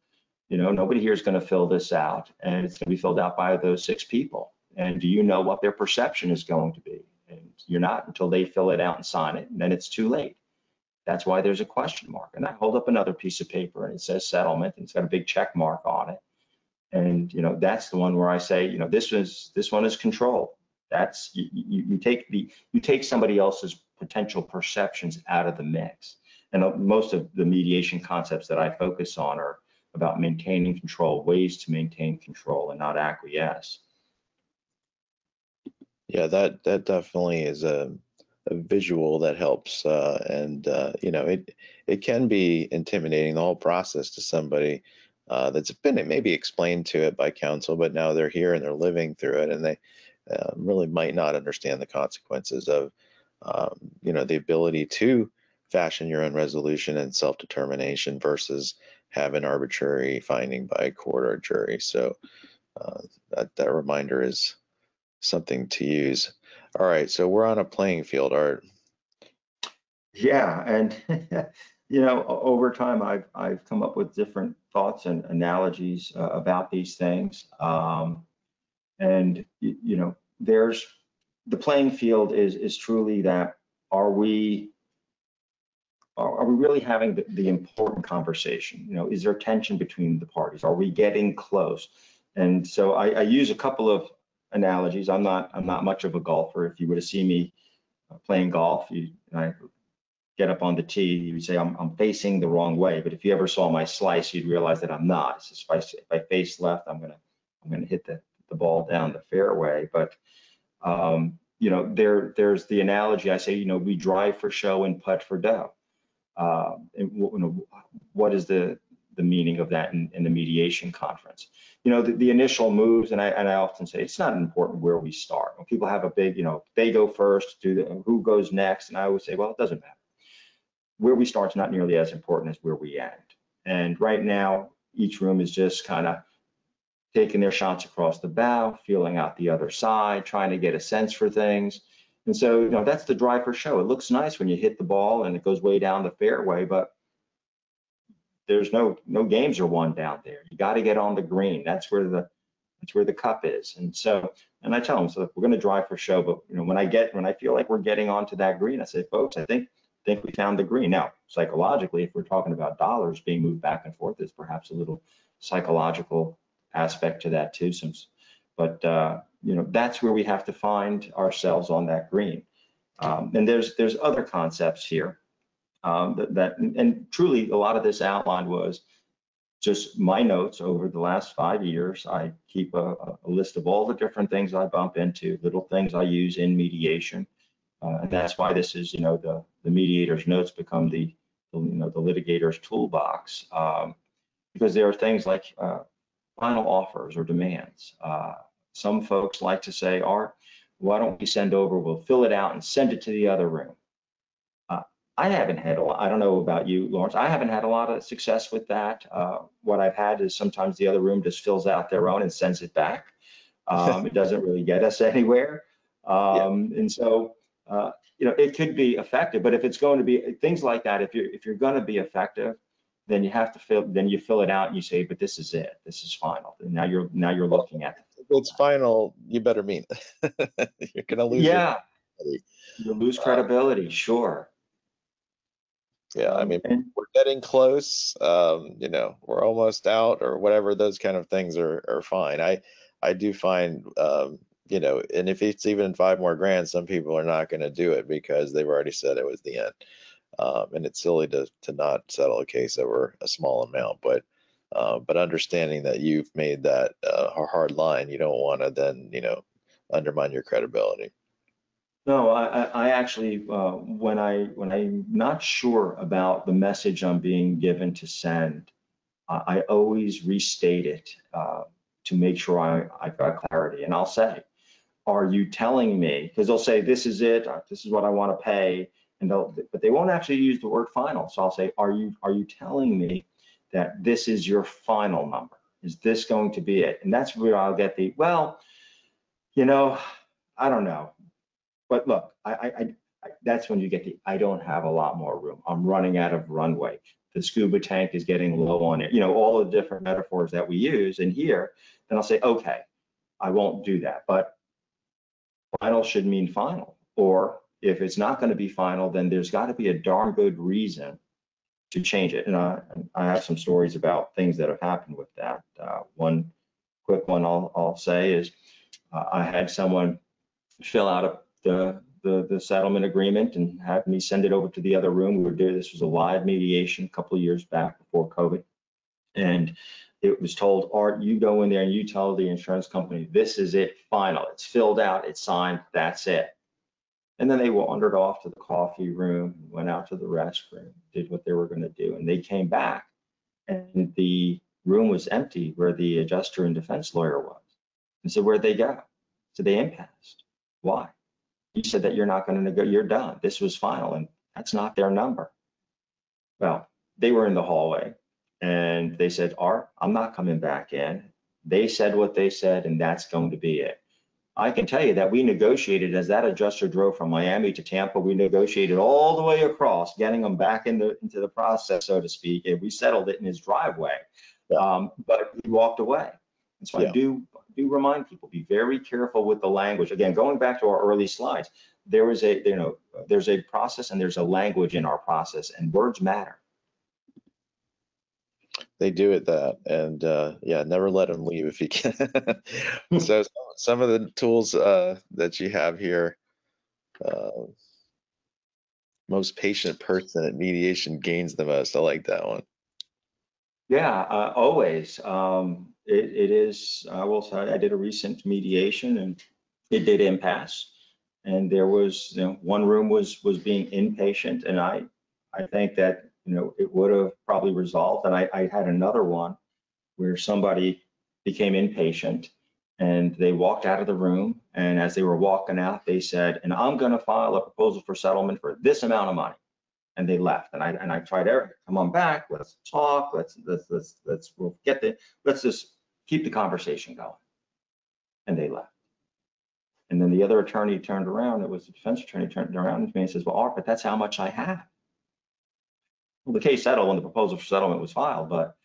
you know, nobody here is going to fill this out and it's going to be filled out by those six people. And do you know what their perception is going to be? And you're not until they fill it out and sign it, and then it's too late. That's why there's a question mark. And I hold up another piece of paper and it says settlement, and it's got a big check mark on it. And you know, that's the one where I say, you know, this is this one is control. That's you, you, you take the you take somebody else's potential perceptions out of the mix. And uh, most of the mediation concepts that I focus on are about maintaining control, ways to maintain control and not acquiesce. Yeah, that that definitely is a a visual that helps. Uh, and uh, you know, it it can be intimidating the whole process to somebody uh, that's been maybe explained to it by counsel, but now they're here and they're living through it, and they uh, really might not understand the consequences of um, you know the ability to fashion your own resolution and self-determination versus have an arbitrary finding by a court or jury. So uh, that, that reminder is something to use. All right, so we're on a playing field, Art. Yeah, and you know, over time, I've I've come up with different thoughts and analogies uh, about these things, um, and you, you know, there's the playing field is is truly that are we are, we really having the, the important conversation? You know, is there tension between the parties? Are we getting close? And so I, I use a couple of analogies. I'm not I'm not much of a golfer. If you were to see me uh, playing golf, you I get up on the tee, you would say I'm, I'm facing the wrong way. But if you ever saw my slice, you'd realize that I'm not. Just if I, if I face left, I'm gonna I'm gonna hit the the ball down the fairway. But um, you know, there there's the analogy I say, you know, we drive for show and putt for dough. Uh, and, you know, what is the the meaning of that in, in the mediation conference? You know, the, the, initial moves, and I and I often say it's not important where we start. When people have a big, you know, they go first, do the who goes next, and I always say, well, it doesn't matter. Where we start is not nearly as important as where we end. And right now, each room is just kind of taking their shots across the bow, feeling out the other side, trying to get a sense for things. And so, you know, that's the drive for show. It looks nice when you hit the ball and it goes way down the fairway, but there's no no games are won down there. You got to get on the green. That's where the that's where the cup is. And so, and I tell them, so we're going to drive for show, but you know, when I get when I feel like we're getting onto that green, I say, folks, I think think we found the green. Now, psychologically, if we're talking about dollars being moved back and forth, there's perhaps a little psychological aspect to that too. Some, but uh, you know that's where we have to find ourselves on that green. Um, and there's there's other concepts here um, that, that and truly a lot of this outline was just my notes over the last five years. I keep a, a, list of all the different things I bump into, little things I use in mediation, uh, and that's why this is you know the the mediator's notes become the, the you know the litigator's toolbox um, because there are things like uh, final offers or demands. Uh, some folks like to say, Art, why don't we send over, we'll fill it out and send it to the other room. I haven't had a lot, I don't know about you, Lawrence, I haven't had a lot of success with that. Uh, what I've had is sometimes the other room just fills out their own and sends it back. Um, it doesn't really get us anywhere. Um, yeah. And so, uh, you know, it could be effective, but if it's going to be things like that, if you're if you're going to be effective, then you have to fill then you fill it out and you say but this is it this is final and now you're now you're looking at it it's final you better mean it you're gonna lose yeah you lose credibility sure yeah i mean we're getting close um, you know we're almost out or whatever those kind of things are are fine. I i do find um, you know and if it's even five more grand some people are not going to do it because they've already said it was the end. Um, and it's silly to to not settle a case over a small amount, but uh, but understanding that you've made that uh, a hard line, you don't want to then you know undermine your credibility. No, I, I actually uh, when I when I'm not sure about the message I'm being given to send, I always restate it uh, to make sure I I've got clarity, and I'll say, "Are you telling me?" Because they'll say, "This is it. This is what I want to pay." and they'll, but they won't actually use the word final. So I'll say, are you are you telling me that this is your final number? Is this going to be it? And that's where I'll get the well, you know, I don't know, but look, I, I, I that's when you get the I don't have a lot more room. I'm running out of runway. The scuba tank is getting low on it. You know, all the different metaphors that we use in here. Then I'll say, okay, I won't do that. But final should mean final, or if it's not going to be final, then there's got to be a darn good reason to change it. And I, I have some stories about things that have happened with that. Uh, one quick one I'll, I'll say is uh, I had someone fill out a, the, the, the settlement agreement and have me send it over to the other room. We were doing this was a live mediation a couple of years back before COVID, and it was told, Art, you go in there and you tell the insurance company this is it, final. It's filled out, it's signed, that's it And then they wandered off to the coffee room, went out to the restroom, did what they were going to do, and they came back, and the room was empty where the adjuster and defense lawyer was. And said, "Where'd they go?" So they impasse. Why? He said that you're not going to go. You're done. This was final, and that's not their number. Well, they were in the hallway, and they said, "Art, I'm not coming back in." They said what they said, and that's going to be it. I can tell you that we negotiated as that adjuster drove from Miami to Tampa. We negotiated all the way across, getting them back in the, into the process, so to speak, and we settled it in his driveway. Um, but he walked away. And so Yeah. I do do remind people be very careful with the language. Again, going back to our early slides, there is a you know there's a process and there's a language in our process, and words matter. they do it that and uh yeah never let them leave if you can so some- of the tools uh that you have here uh most patient person at mediation gains the most i like that one Yeah, uh, always. Um, it, it is, I will say, I did a recent mediation and it did impasse. And there was, you know, one room was, was being inpatient and I, I think that, you know, it would have probably resolved. And I, I had another one where somebody became inpatient and they walked out of the room. And as they were walking out, they said, and I'm going to file a proposal for settlement for this amount of money and they left. And I and I tried Eric, come on back, let's talk, let's let's let's let's we'll get the let's just keep the conversation going. And they left. And then the other attorney turned around, it was the defense attorney turned around to me and says, Well, Art, but that's how much I have. Well, the case settled when the proposal for settlement was filed, but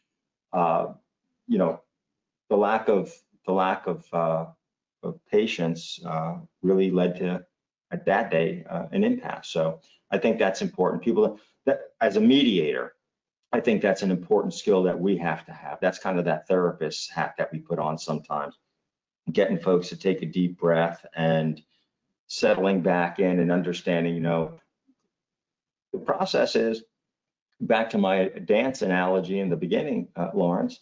uh, you know, the lack of the lack of uh, of patience uh, really led to at that day uh, an impasse. So I think that's important. People that as a mediator, I think that's an important skill that we have to have. That's kind of that therapist hat that we put on sometimes, getting folks to take a deep breath and settling back in and understanding, you know, the process is back to my dance analogy in the beginning, uh, Lawrence.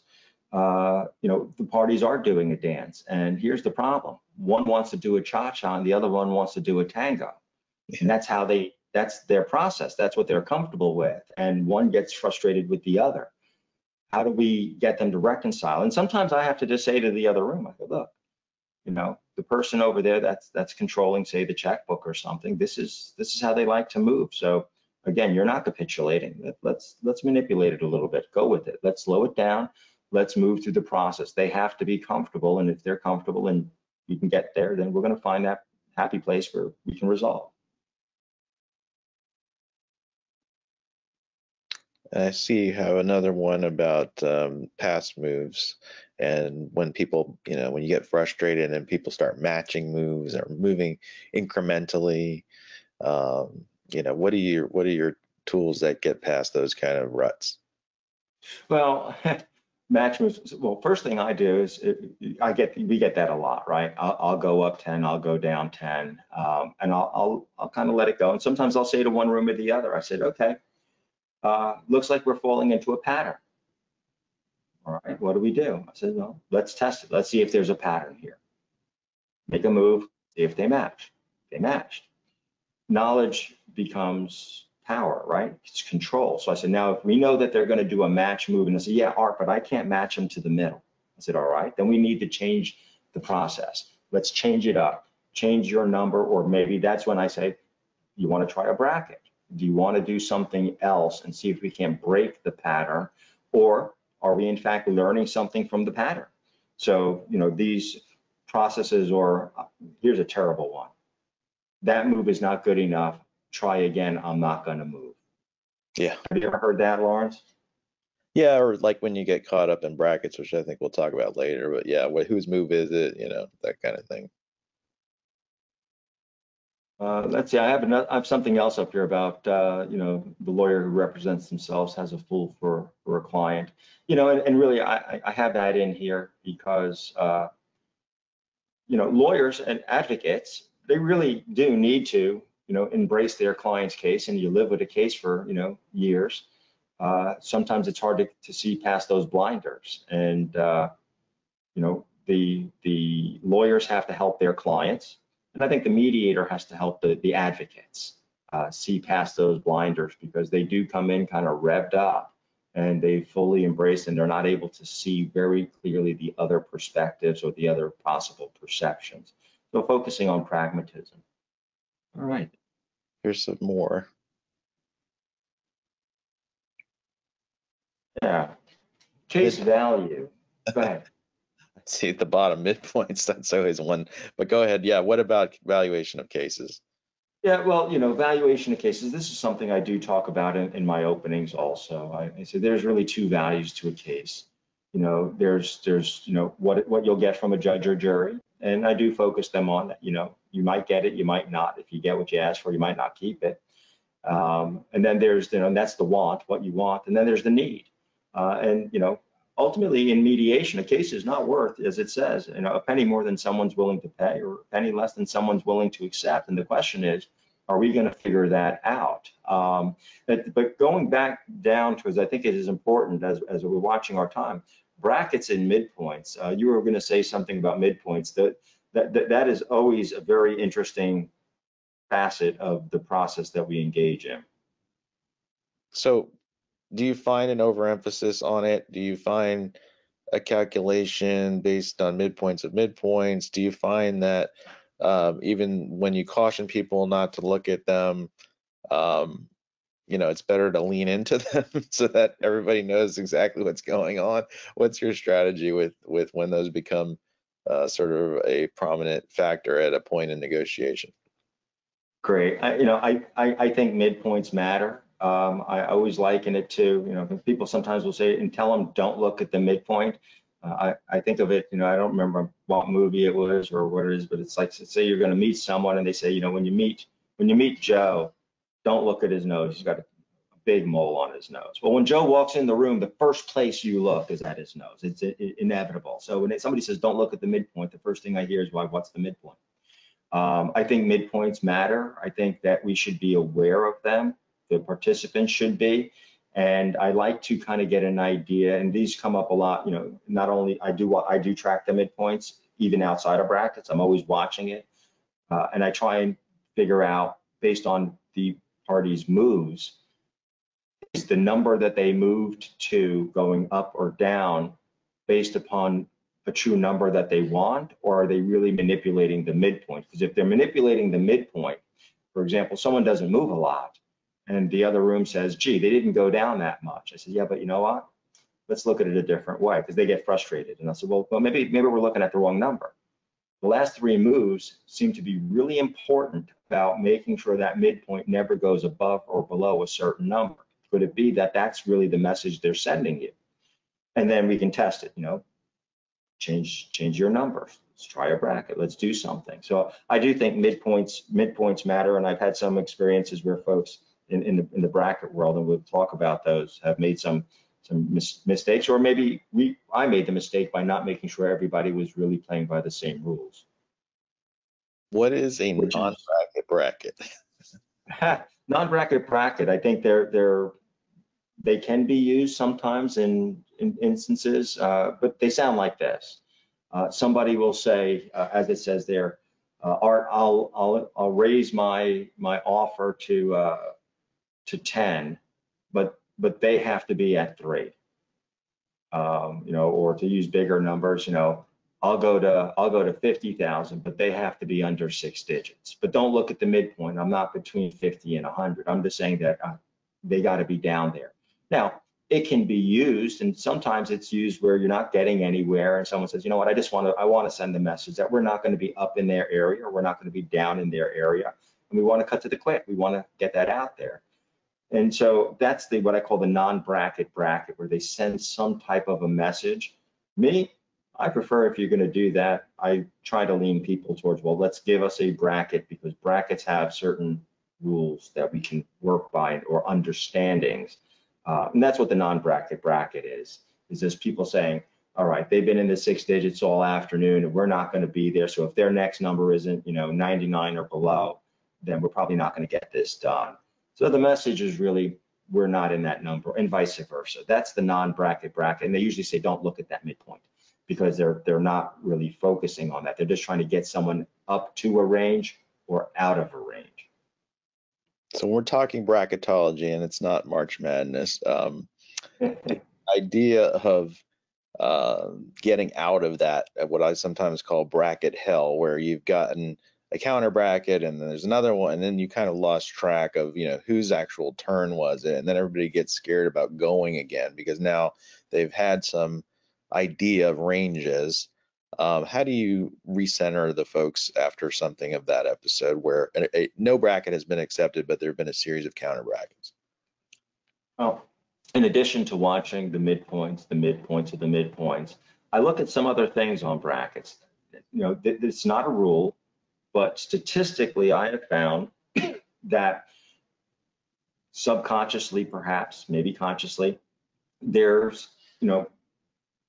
Uh, you know, the parties are doing a dance, and here's the problem: one wants to do a cha-cha, and the other one wants to do a tango, and that's how they that's their process. That's what they're comfortable with. And one gets frustrated with the other. How do we get them to reconcile? And sometimes I have to just say to the other room, I go, look, you know, the person over there that's that's controlling, say, the checkbook or something, this is this is how they like to move. So again, you're not capitulating. Let- Let's let's manipulate it a little bit. Go with it. Let's slow it down. Let's move through the process. They have to be comfortable. And if they're comfortable and you can get there, then we're going to find that happy place where we can resolve. And I see you have another one about um, past moves and when people, you know, when you get frustrated and people start matching moves or moving incrementally, um, you know, what are your what are your tools that get past those kind of ruts? Well, match moves. Well, first thing I do is it, I get we get that a lot, right? I'll, I'll go up ten, I'll go down ten, um, and I'll I'll, I'll kind of let it go. And sometimes I'll say to one room or the other, I said, okay, uh, looks like we're falling into a pattern. All right, what do we do? I said, well, let's test it. Let's see if there's a pattern here. Make a move, see if they match. They matched. Knowledge becomes power, right? It's control. So I said, now if we know that they're going to do a match move, and I said, yeah, Art, but I can't match them to the middle. I said, all right, then we need to change the process. Let's change it up. Change your number, or maybe that's when I say, you want to try a bracket? Do you want to do something else and see if we can break the pattern? Or are we in fact learning something from the pattern? So, you know, these processes, or here's a terrible one. That move is not good enough. Try again. I'm not going to move. Yeah. Have you ever heard that, Lawrence? Yeah, or like when you get caught up in brackets, which I think we'll talk about later. But yeah, what, whose move is it? You know, that kind of thing. Uh, let's see, I have another, I have something else up here about, uh, you know, the lawyer who represents themselves has a fool for, for a client. You know, and, and really, I, I- have that in here because, uh, you know, lawyers and advocates, they really do need to, you know, embrace their client's case and you live with a case for, you know, years. Uh, sometimes it's hard to, to see past those blinders and, uh, you know, the, the lawyers have to help their clients And I think the mediator has to help the, the advocates uh, see past those blinders because they do come in kind of revved up and they fully embrace and they're not able to see very clearly the other perspectives or the other possible perceptions. So focusing on pragmatism. All right. Here's some more. Yeah. Chase value. Go ahead. See at the bottom, midpoints, that's always one. But go ahead. Yeah, what about valuation of cases? Yeah, well, you know, valuation of cases, this is something I do talk about in, in my openings also. I, I say there's really two values to a case. You know, there's there's, you know, what what you'll get from a judge or jury. And I do focus them on that. You know, you might get it, you might not. If you get what you ask for, you might not keep it. Um, and then there's, you know, and that's the want, what you want. And then there's the need. Uh, and, you know, ultimately in mediation, a case is not worth, as it says, you know, a penny more than someone's willing to pay or a penny less than someone's willing to accept. And the question is, are we going to figure that out? Um, but, but, going back down to, as I think it is important as, as we're watching our time, brackets and midpoints. Uh, you were going to say something about midpoints. That, that, that, that is always a very interesting facet of the process that we engage in. So do you find an overemphasis on it? Do you find a calculation based on midpoints of midpoints? Do you find that um, even when you caution people not to look at them, um, you know, it's better to lean into them so that everybody knows exactly what's going on. What's your strategy with with when those become uh, sort of a prominent factor at a point in negotiation? Great. I, you know, I, I, I think midpoints matter. Um, I always liken it to, you know, people sometimes will say, and tell them don't look at the midpoint. Uh, I, I think of it, you know, I don't remember what movie it was or what it is, but it's like, say you're going to meet someone and they say, you know, when you meet, when you meet Joe, don't look at his nose. He's got a big mole on his nose. Well, when Joe walks in the room, the first place you look is at his nose. It's it, it, inevitable. So when somebody says, don't look at the midpoint, the first thing I hear is, why, what's the midpoint? Um, I think midpoints matter. I think that we should be aware of them the participants should be. And I like to kind of get an idea, and these come up a lot, you know, not only I do what I do track the midpoints, even outside of brackets, I'm always watching it. Uh, and I try and figure out based on the party's moves, is the number that they moved to going up or down based upon a true number that they want, or are they really manipulating the midpoint? Because if they're manipulating the midpoint, for example, someone doesn't move a lot, and the other room says, gee, they didn't go down that much. I said, yeah, but you know what? Let's look at it a different way because they get frustrated. And I said, well, well, maybe maybe we're looking at the wrong number. The last three moves seem to be really important about making sure that midpoint never goes above or below a certain number. Could it be that that's really the message they're sending you? And then we can test it, you know, change change your numbers. Let's try a bracket. Let's do something. So I do think midpoints midpoints matter, and I've had some experiences where folks in, in, the, in the bracket world, and we'll talk about those, have made some some mis mistakes, or maybe we I made the mistake by not making sure everybody was really playing by the same rules. What is a non-bracket bracket? non-bracket bracket. I think they're they're they can be used sometimes in, in instances, uh, but they sound like this. Uh, somebody will say, uh, as it says there, uh, Art, I'll I'll I'll raise my my offer to uh, to 10, but but they have to be at three. Um, you know, or to use bigger numbers, you know, I'll go to I'll go to 50,000, but they have to be under six digits. But don't look at the midpoint. I'm not between 50 and 100. I'm just saying that uh, they got to be down there. Now, it can be used, and sometimes it's used where you're not getting anywhere, and someone says, you know what, I just want to I want to send the message that we're not going to be up in their area, we're not going to be down in their area, and we want to cut to the quick. We want to get that out there. And so that's the what I call the non-bracket bracket, where they send some type of a message. Me, I prefer if you're going to do that, I try to lean people towards, well, let's give us a bracket because brackets have certain rules that we can work by or understandings. Uh, and that's what the non-bracket bracket is, is just people saying, all right, they've been in the six digits all afternoon and we're not going to be there. So if their next number isn't, you know, 99 or below, then we're probably not going to get this done. So the message is really we're not in that number and vice versa. That's the non-bracket bracket. And they usually say don't look at that midpoint because they're they're not really focusing on that. They're just trying to get someone up to a range or out of a range. So we're talking bracketology and it's not March Madness. Um, the idea of uh, getting out of that, what I sometimes call bracket hell, where you've gotten a counter bracket and then there's another one, and then you kind of lost track of, you know, whose actual turn was it, and then everybody gets scared about going again because now they've had some idea of ranges. Um, how do you recenter the folks after something of that episode where a, a, no bracket has been accepted, but there have been a series of counter brackets? Well, in addition to watching the midpoints, the midpoints of the midpoints, I look at some other things on brackets. You know, it's not a rule, but statistically, I have found that subconsciously, perhaps, maybe consciously, there's, you know,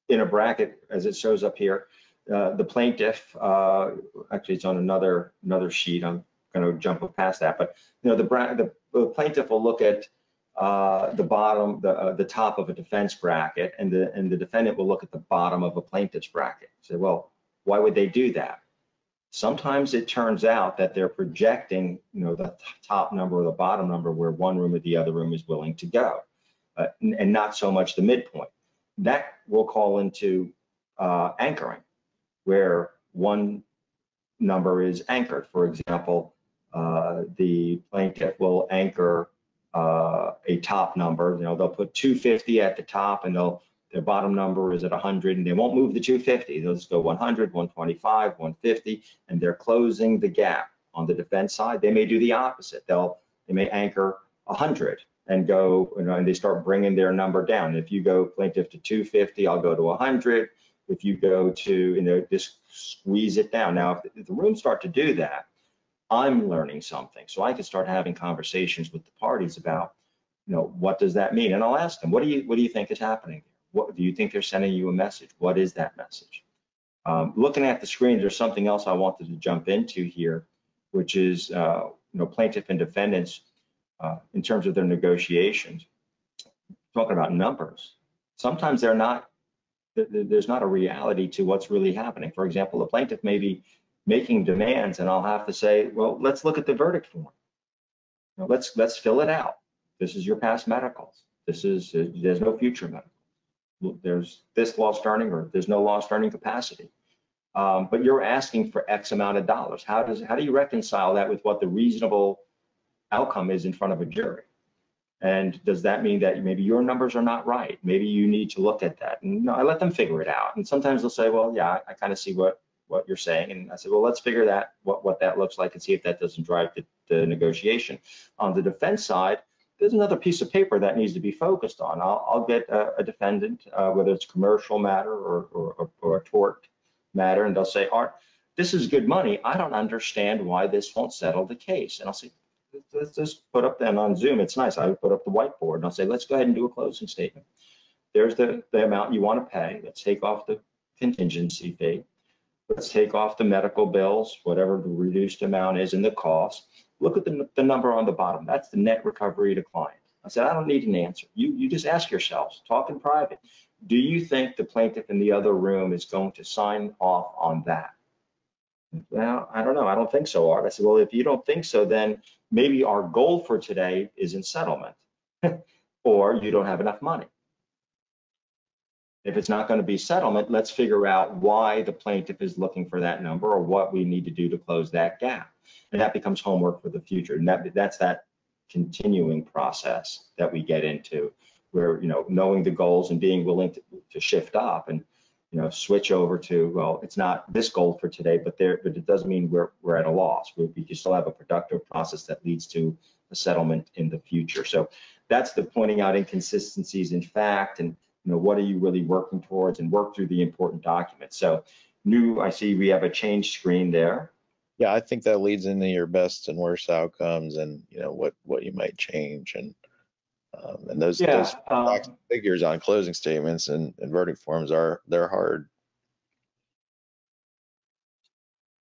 in a bracket, as it shows up here, uh, the plaintiff, uh, actually it's on another another sheet. I'm going to jump past that, but you know, the, the, the plaintiff will look at uh, the bottom, the, uh, the top of a defense bracket, and the and the defendant will look at the bottom of a plaintiff's bracket. Say, well, why would they do that? Sometimes it turns out that they're projecting, you know, the top number or the bottom number where one room or the other room is willing to go, uh, and not so much the midpoint. That will call into uh, anchoring, where one number is anchored. For example, uh, the plaintiff will anchor uh, a top number. You know, they'll put 250 at the top and they'll their bottom number is at 100 and they won't move the 250. They'll just go 100, 125, 150, and they're closing the gap. On the defense side, they may do the opposite. They'll they may anchor 100 and go, you know, and they start bringing their number down. If you go plaintiff to 250, I'll go to 100. If you go to, you know, just squeeze it down. Now, if, if the rooms start to do that, I'm learning something. So I can start having conversations with the parties about, you know, what does that mean? And I'll ask them, what do you what do you think is happening? What do you think they're sending you a message? What is that message? Um, looking at the screen, there's something else I wanted to jump into here, which is uh, you know plaintiff and defendants uh, in terms of their negotiations. Talking about numbers, sometimes they're not. There's not a reality to what's really happening. For example, the plaintiff may be making demands and I'll have to say, well, let's look at the verdict form. let's let's fill it out. This is your past medicals. This is there's no future medical. There's this lost earning or there's no lost earning capacity. Um, but you're asking for X amount of dollars. How does how do you reconcile that with what the reasonable outcome is in front of a jury? And does that mean that maybe your numbers are not right? Maybe you need to look at that. And I let them figure it out. And sometimes they'll say, well, yeah, I, I kind of see what what you're saying. And I said, well, let's figure that what, what that looks like and see if that doesn't drive the, the negotiation. On the defense side, there's another piece of paper that needs to be focused on. I'll, I'll get a, a defendant, uh, whether it's commercial matter or, or, or, a tort matter, and they'll say, Art, this is good money. I don't understand why this won't settle the case. And I'll say, let's just put up then on Zoom. It's nice. I would put up the whiteboard and I'll say, let's go ahead and do a closing statement. There's the, the amount you want to pay. Let's take off the contingency fee. Let's take off the medical bills, whatever the reduced amount is and the cost. Look at the, the number on the bottom. That's the net recovery to client. I said, I don't need an answer. You, you just ask yourselves, talk in private. Do you think the plaintiff in the other room is going to sign off on that? Well, I don't know. I don't think so, Art. I said, well, if you don't think so, then maybe our goal for today is in settlement or you don't have enough money. If it's not going to be settlement, let's figure out why the plaintiff is looking for that number or what we need to do to close that gap. And that becomes homework for the future. And that, that's that continuing process that we get into where, you know, knowing the goals and being willing to, to shift up and, you know, switch over to, well, it's not this goal for today, but there, but it doesn't mean we're, we're at a loss. We, we can still have a productive process that leads to a settlement in the future. So that's the pointing out inconsistencies in fact and you know, what are you really working towards and work through the important documents. So new, I see we have a change screen there. Yeah, I think that leads into your best and worst outcomes and, you know, what, what you might change and, um, and those, yeah, those um, figures on closing statements and, and verdict forms are, they're hard.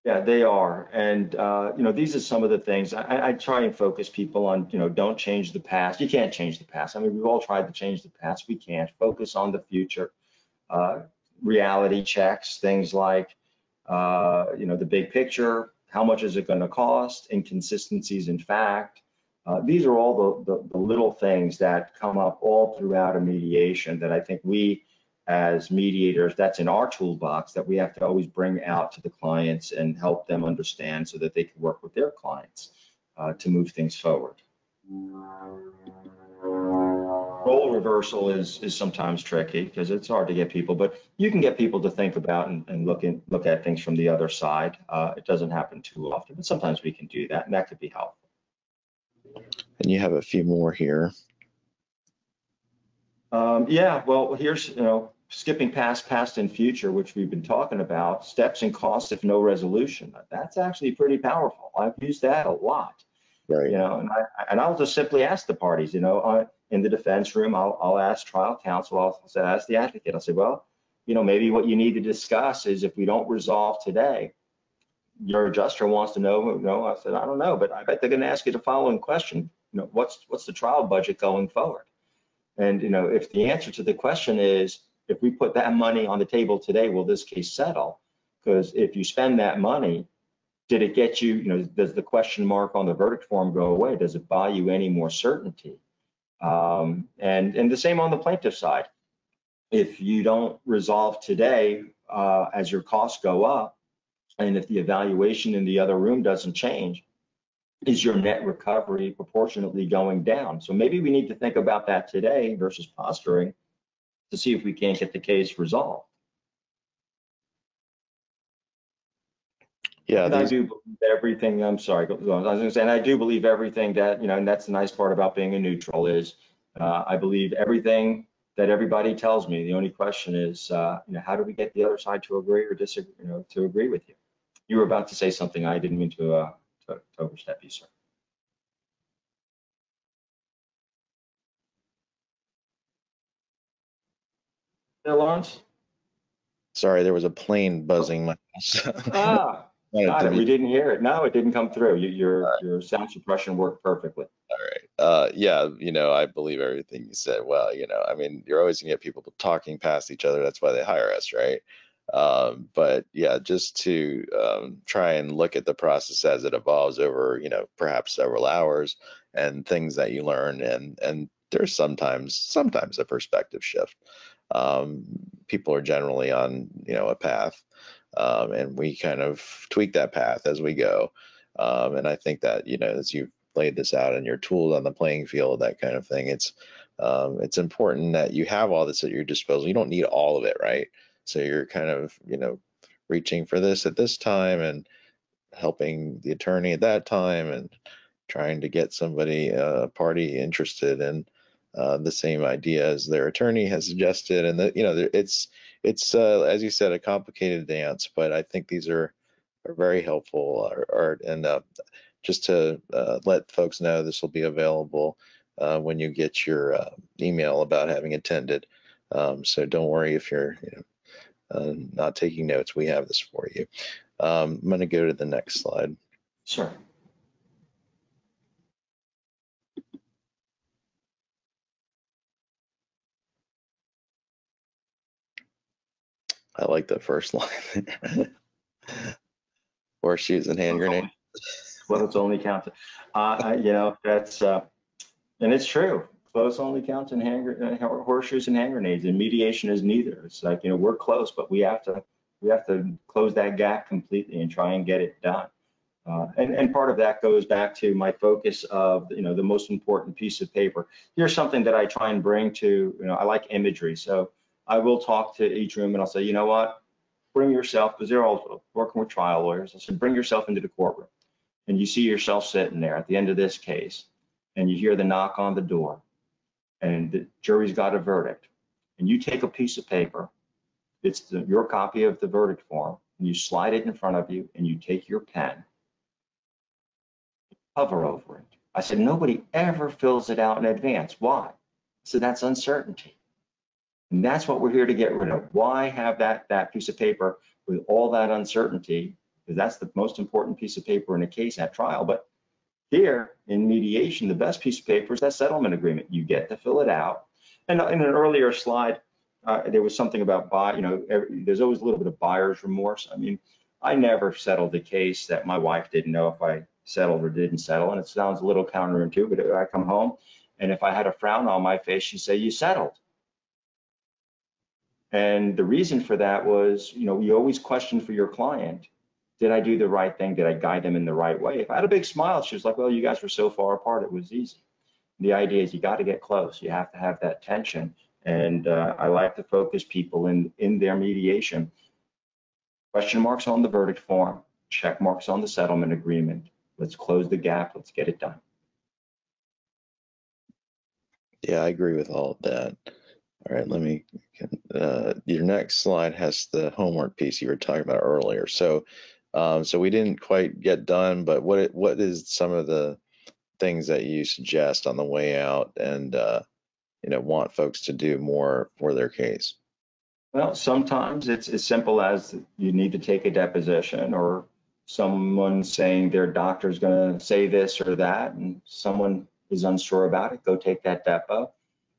Yeah, they are. And, uh, you know, these are some of the things I, I, try and focus people on, you know, don't change the past. You can't change the past. I mean, we've all tried to change the past. We can't. Focus on the future. Uh, reality checks, things like, uh, you know, the big picture. how much is it going to cost, inconsistencies in fact. Uh, these are all the, the, the little things that come up all throughout a mediation that I think we as mediators, that's in our toolbox that we have to always bring out to the clients and help them understand so that they can work with their clients uh, to move things forward. Role reversal is is sometimes tricky because it's hard to get people, but you can get people to think about and, and look in, look at things from the other side. Uh, it doesn't happen too often, but sometimes we can do that, and that could be helpful. And you have a few more here. Um, yeah, well, here's, you know, skipping past past and future, which we've been talking about, steps and costs if no resolution. That's actually pretty powerful. I've used that a lot. Right. You know, and I and I'll just simply ask the parties. You know, uh, in the defense room, I'll I'll ask trial counsel. I'll, I'll ask the advocate. I'll say, well, you know, maybe what you need to discuss is if we don't resolve today, your adjuster wants to know. You know, I said, I don't know, but I bet they're going to ask you the following question. You know, what's what's the trial budget going forward? And you know, if the answer to the question is, if we put that money on the table today, will this case settle? Because if you spend that money, did it get you, you know, does the question mark on the verdict form go away? Does it buy you any more certainty? Um, and and the same on the plaintiff side. If you don't resolve today, uh, as your costs go up, and if the evaluation in the other room doesn't change, is your net recovery proportionately going down? So maybe we need to think about that today versus posturing to see if we can't get the case resolved. Yeah, and I do believe everything. I'm sorry, I was going to say, and I do believe everything that you know, and that's the nice part about being a neutral is uh, I believe everything that everybody tells me. The only question is, uh, you know, how do we get the other side to agree or disagree, you know, to agree with you? You were about to say something. I didn't mean to, uh, to, to overstep you, sir. Yeah, Lawrence? Sorry, there was a plane buzzing my house. ah, got it. We didn't hear it. No, it didn't come through. You, your right. your sound suppression worked perfectly. All right. Uh, yeah, you know, I believe everything you said. Well, you know, I mean, you're always gonna get people talking past each other. That's why they hire us, right? Um, but yeah, just to um, try and look at the process as it evolves over, you know, perhaps several hours and things that you learn, and and there's sometimes sometimes a perspective shift um, people are generally on you know a path um, and we kind of tweak that path as we go. Um, and i think that you know as you've laid this out and your tools on the playing field that kind of thing it's um, it's important that you have all this at your disposal. You don't need all of it right? So you're kind of you know reaching for this at this time and helping the attorney at that time and trying to get somebody a uh, party interested in uh, the same idea as their attorney has suggested, and you know it's it's uh, as you said a complicated dance, but I think these are are very helpful. Art and uh, just to uh, let folks know, this will be available uh, when you get your email about having attended. Um, so don't worry if you're you know, not taking notes. We have this for you. Um, I'm going to go to the next slide. Sure. I like that first line. Horseshoes and hand grenades. Well, it's only counted. Uh, you know, that's, uh, and it's true. Close only counts in hand, uh, horseshoes and hand grenades, and mediation is neither. It's like, you know, we're close, but we have to, we have to close that gap completely and try and get it done. Uh, and, and part of that goes back to my focus of, you know, the most important piece of paper. Here's something that I try and bring to, you know, I like imagery. So I will talk to each room and I'll say, you know what, bring yourself, because they're all working with trial lawyers. I said, bring yourself into the courtroom. And you see yourself sitting there at the end of this case, and you hear the knock on the door, and the jury's got a verdict. And you take a piece of paper, it's the, your copy of the verdict form, and you slide it in front of you, and you take your pen, hover over it. I said, nobody ever fills it out in advance. Why? So that's uncertainty. And that's what we're here to get rid of. Why have that, that piece of paper with all that uncertainty? Because that's the most important piece of paper in a case at trial. But here in mediation, the best piece of paper is that settlement agreement. You get to fill it out. And in an earlier slide, uh, there was something about buy, you know, every, there's always a little bit of buyer's remorse. I mean, I never settled a case that my wife didn't know if I settled or didn't settle. And it sounds a little counterintuitive, but I come home and if I had a frown on my face, she'd say, You settled. And the reason for that was, you know, you always question for your client, did I do the right thing? Did I guide them in the right way? If I had a big smile, she was like, well, you guys were so far apart, it was easy. The idea is you got to get close. You have to have that tension. And uh, I like to focus people in, in their mediation. Question marks on the verdict form, check marks on the settlement agreement. Let's close the gap. Let's get it done. Yeah, I agree with all of that. All right, let me. Uh, your next slide has the homework piece you were talking about earlier. So, um, so we didn't quite get done, but what what is some of the things that you suggest on the way out, and uh, you know, want folks to do more for their case? Well, sometimes it's as simple as you need to take a deposition, or someone saying their doctor's going to say this or that, and someone is unsure about it. Go take that depo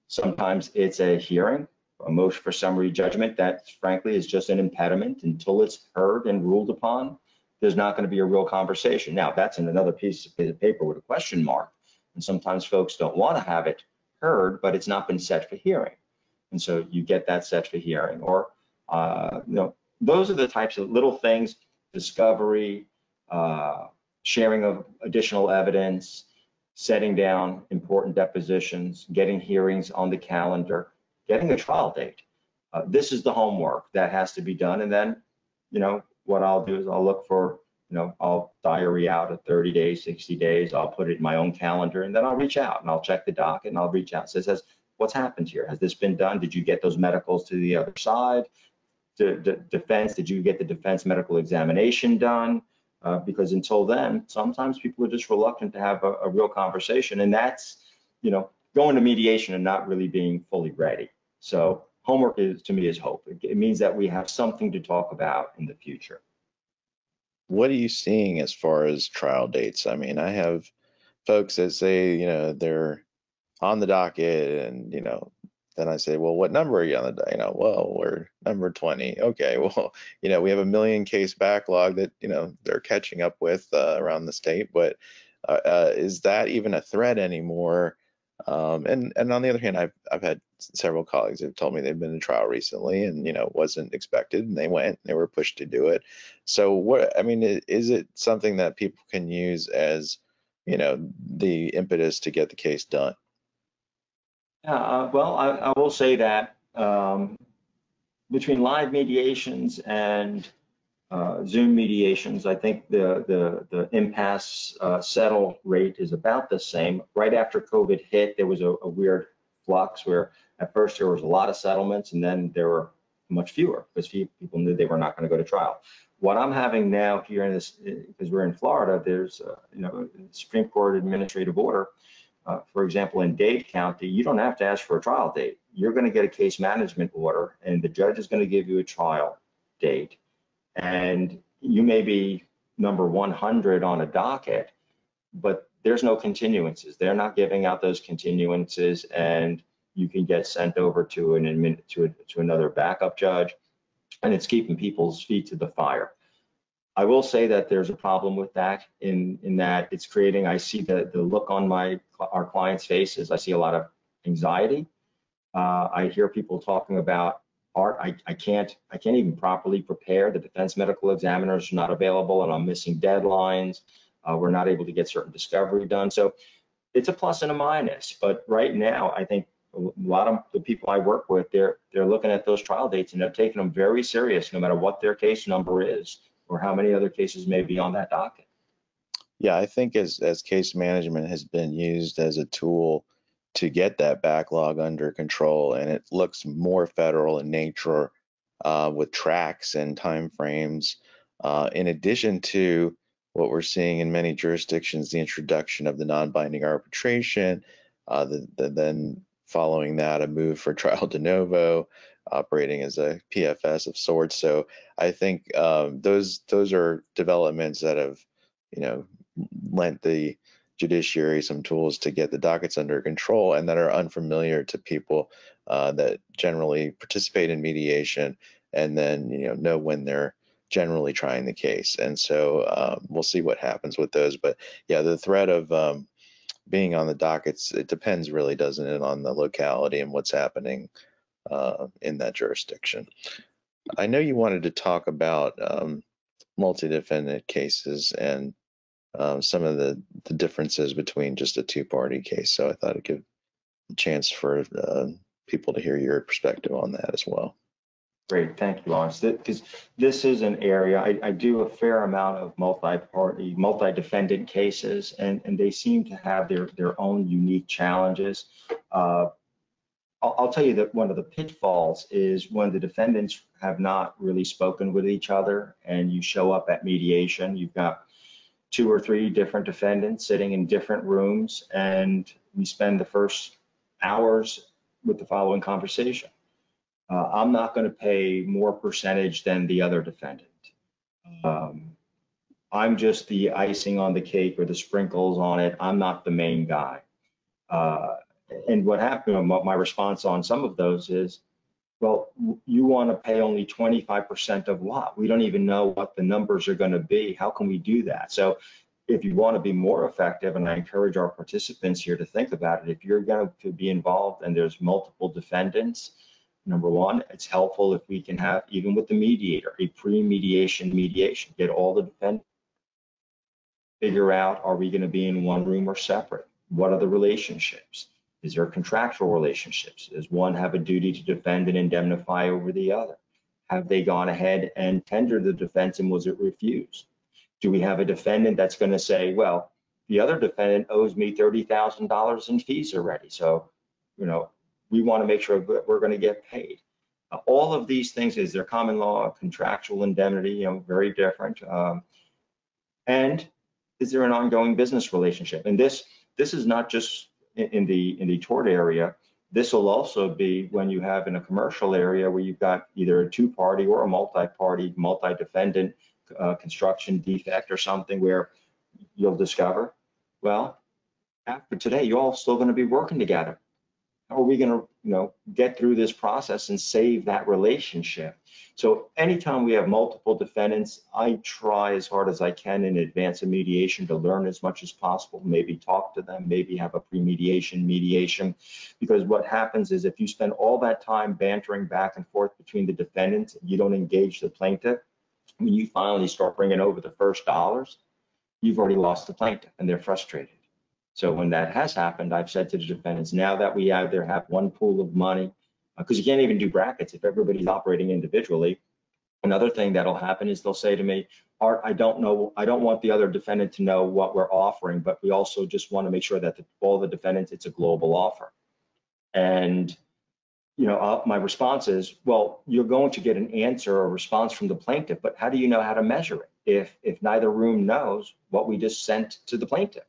Sometimes it's a hearing, a motion for summary judgment that frankly is just an impediment until it's heard and ruled upon. There's not going to be a real conversation. Now, that's in another piece of paper with a question mark. And sometimes folks don't want to have it heard, but it's not been set for hearing. And so you get that set for hearing. Or, uh, you know, those are the types of little things, discovery, uh, sharing of additional evidence, setting down important depositions, getting hearings on the calendar, getting a trial date. Uh, this is the homework that has to be done. And then, you know, what I'll do is I'll look for, you know, I'll diary out a 30 days, 60 days. I'll put it in my own calendar and then I'll reach out and I'll check the docket and I'll reach out. So it says, what's happened here? Has this been done? Did you get those medicals to the other side? De- de- defense, did you get the defense medical examination done? Uh, because until then, sometimes people are just reluctant to have a, a, real conversation, and that's, you know, going to mediation and not really being fully ready. So homework is to me is hope. It, it means that we have something to talk about in the future. What are you seeing as far as trial dates? I mean, I have folks that say, you know, they're on the docket and you know then I say, well, what number are you on the, day? you know, well, we're number 20. Okay, well, you know, we have a million case backlog that, you know, they're catching up with uh, around the state, but uh, uh, is that even a threat anymore? Um, and and on the other hand, I've I've had several colleagues who have told me they've been in trial recently, and you know, wasn't expected, and they went, and they were pushed to do it. So what? I mean, is it something that people can use as, you know, the impetus to get the case done? Yeah, uh, well, I, I, will say that um, between live mediations and uh, Zoom mediations, I think the the, the impasse uh, settle rate is about the same. Right after COVID hit, there was a, a, weird flux where at first there was a lot of settlements, and then there were much fewer because people knew they were not going to go to trial. What I'm having now here in this, because we're in Florida, there's you know Supreme Court administrative order uh, for example, in Dade County, you don't have to ask for a trial date. You're going to get a case management order, and the judge is going to give you a trial date. And you may be number 100 on a docket, but there's no continuances. They're not giving out those continuances, and you can get sent over to an admin, to, a, to another backup judge, and it's keeping people's feet to the fire. I will say that there's a problem with that in in that it's creating. I see the the look on my our clients' faces. I see a lot of anxiety. Uh, I hear people talking about art. I, I can't I can't even properly prepare. The defense medical examiners are not available, and I'm missing deadlines. Uh, we're not able to get certain discovery done. So it's a plus and a minus. But right now, I think a lot of the people I work with, they're they're looking at those trial dates and they're taking them very serious, no matter what their case number is or how many other cases may be on that docket. Yeah, I think as as case management has been used as a tool to get that backlog under control, and it looks more federal in nature uh, with tracks and timeframes. Uh, in addition to what we're seeing in many jurisdictions, the introduction of the non-binding arbitration, uh, the, the, then following that, a move for trial de novo, operating as a PFS of sorts. So I think um, those those are developments that have, you know, lent the judiciary some tools to get the dockets under control and that are unfamiliar to people uh, that generally participate in mediation and then you know know when they're generally trying the case. And so um, we'll see what happens with those. But yeah, the threat of um, being on the dockets, it depends really, doesn't it, on the locality and what's happening uh, in that jurisdiction. I know you wanted to talk about um, multi-defendant cases and um, some of the, the differences between just a two-party case. So I thought I'd give a chance for uh, people to hear your perspective on that as well. Great, thank you, Lawrence. Because this is an area, I, I, do a fair amount of multi-party, multi-defendant cases, and, and they seem to have their, their own unique challenges. Uh, I'll, I'll tell you that one of the pitfalls is when the defendants have not really spoken with each other and you show up at mediation, you've got two or three different defendants sitting in different rooms, and we spend the first hours with the following conversation uh, I'm not going to pay more percentage than the other defendant. Um, I'm just the icing on the cake or the sprinkles on it. I'm not the main guy. Uh, and what happened, my response on some of those is, well, you want to pay only 25% of what? We don't even know what the numbers are going to be. How can we do that? So if you want to be more effective, and I encourage our participants here to think about it, if you're going to be involved and there's multiple defendants, Number one, it's helpful if we can have, even with the mediator, a pre-mediation mediation, get all the defendants, figure out, are we gonna be in one room or separate? What are the relationships? Is there contractual relationships? Does one have a duty to defend and indemnify over the other? Have they gone ahead and tendered the defense and was it refused? Do we have a defendant that's gonna say, well, the other defendant owes me $30,000 in fees already. So, you know, we want to make sure that we're going to get paid. Uh, all of these things is their common law, contractual indemnity, you know, very different. Um, and is there an ongoing business relationship? And this this is not just in, in the in the tort area. This will also be when you have in a commercial area where you've got either a two-party or a multi-party, multi-defendant uh, construction defect or something where you'll discover, well, after today, you're all still going to be working together how are we going to you know get through this process and save that relationship? So anytime we have multiple defendants i try as hard as i can in advance of mediation to learn as much as possible maybe talk to them maybe have a pre-mediation mediation. Because what happens is if you spend all that time bantering back and forth between the defendants you don't engage the plaintiff when you finally start bringing over the first dollars you've already lost the plaintiff and they're frustrated so when that has happened, I've said to the defendants, now that we either have one pool of money, because uh, you can't even do brackets if everybody's operating individually. Another thing that'll happen is they'll say to me, Art, I don't know, I don't want the other defendant to know what we're offering, but we also just want to make sure that the, all the defendants, it's a global offer. And you know, uh, my response is, well, you're going to get an answer or response from the plaintiff, but how do you know how to measure it if if neither room knows what we just sent to the plaintiff?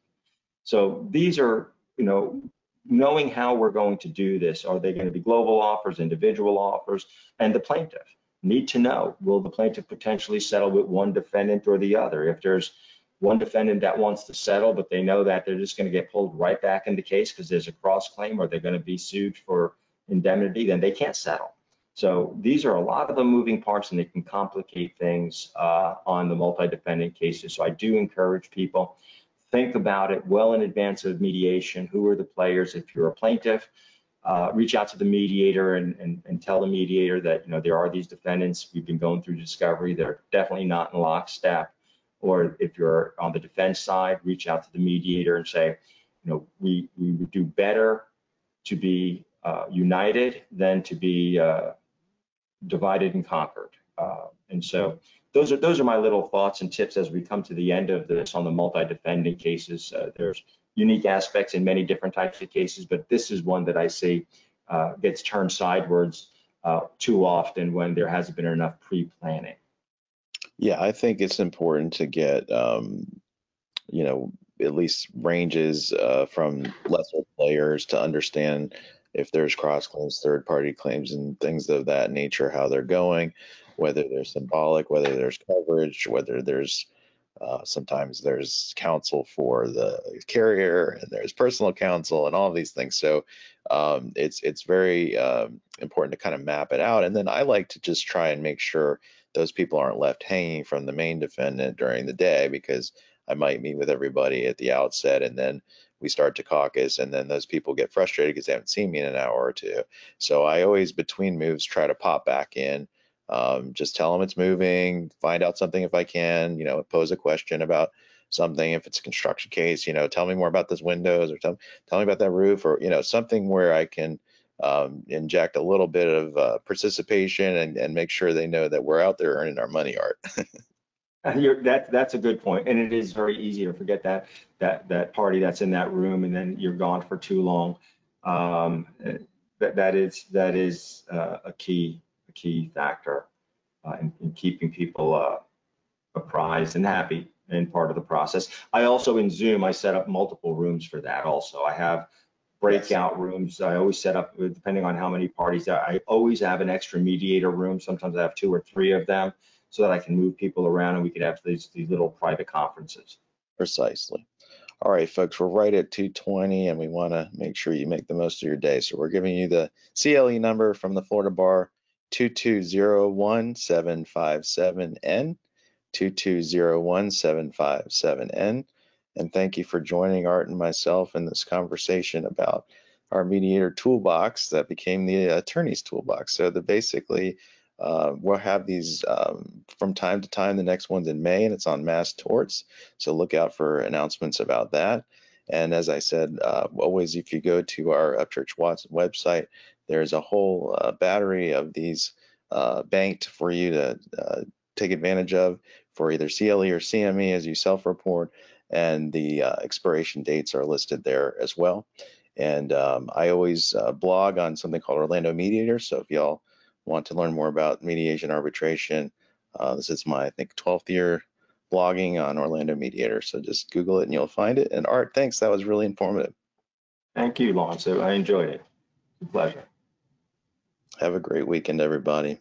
So these are, you know, knowing how we're going to do this. Are they going to be global offers, individual offers, and the plaintiff? Need to know, will the plaintiff potentially settle with one defendant or the other? If there's one defendant that wants to settle, but they know that they're just going to get pulled right back in the case because there's a cross claim or they're going to be sued for indemnity, then they can't settle. So these are a lot of the moving parts and they can complicate things uh, on the multi-defendant cases. So I do encourage people think about it well in advance of mediation. Who are the players? If you're a plaintiff, uh, reach out to the mediator and, and, and, tell the mediator that you know there are these defendants. We've been going through discovery. They're definitely not in lockstep. Or if you're on the defense side, reach out to the mediator and say, you know, we we would do better to be uh, united than to be uh, divided and conquered. Uh, and so those are those are my little thoughts and tips as we come to the end of this on the multi-defendant cases. Uh, there's unique aspects in many different types of cases, but this is one that I see uh, gets turned sideways uh, too often when there hasn't been enough pre-planning. Yeah, I think it's important to get, um, you know, at least ranges uh, from lesser players to understand if there's cross claims, third party claims, and things of that nature, how they're going whether there's symbolic, whether there's coverage, whether there's uh, sometimes there's counsel for the carrier and there's personal counsel and all these things. So um, it's it's very um, important to kind of map it out. And then I like to just try and make sure those people aren't left hanging from the main defendant during the day because I might meet with everybody at the outset and then we start to caucus and then those people get frustrated because they haven't seen me in an hour or two. So I always between moves try to pop back in, um, just tell them it's moving, find out something if I can, you know, pose a question about something if it's a construction case, you know, tell me more about those windows or tell, tell me about that roof or, you know, something where I can um, inject a little bit of uh, participation and, and make sure they know that we're out there earning our money art. You're, that, that's a good point, and it is very easy to forget that that that party that's in that room, and then you're gone for too long. Um, that that is that is uh, a key key factor uh, in, in, keeping people uh, apprised and happy and part of the process. I also in Zoom I set up multiple rooms for that. Also, I have breakout yes. rooms. I always set up depending on how many parties. I always have an extra mediator room. Sometimes I have two or three of them so that I can move people around and we could have these, these little private conferences. Precisely. All right, folks, we're right at 220 and we want to make sure you make the most of your day. So we're giving you the CLE number from the Florida Bar 2201757N, 2201757N. And thank you for joining Art and myself in this conversation about our mediator toolbox that became the attorney's toolbox. So the basically uh, we'll have these um, from time to time. The next one's in May and it's on mass torts. So look out for announcements about that. And as I said, uh, always if you go to our Upchurch Watson website, there's a whole uh, battery of these uh, banked for you to uh, take advantage of for either CLE or CME as you self-report. And the uh, expiration dates are listed there as well. And um, I always blog on something called Orlando Mediator. So if y'all want to learn more about mediation arbitration, uh, this is my, I think, 12th year blogging on Orlando Mediator. So just Google it and you'll find it. And Art, thanks. That was really informative. Thank you, Lonzo. I enjoyed it. pleasure. Have a great weekend, everybody.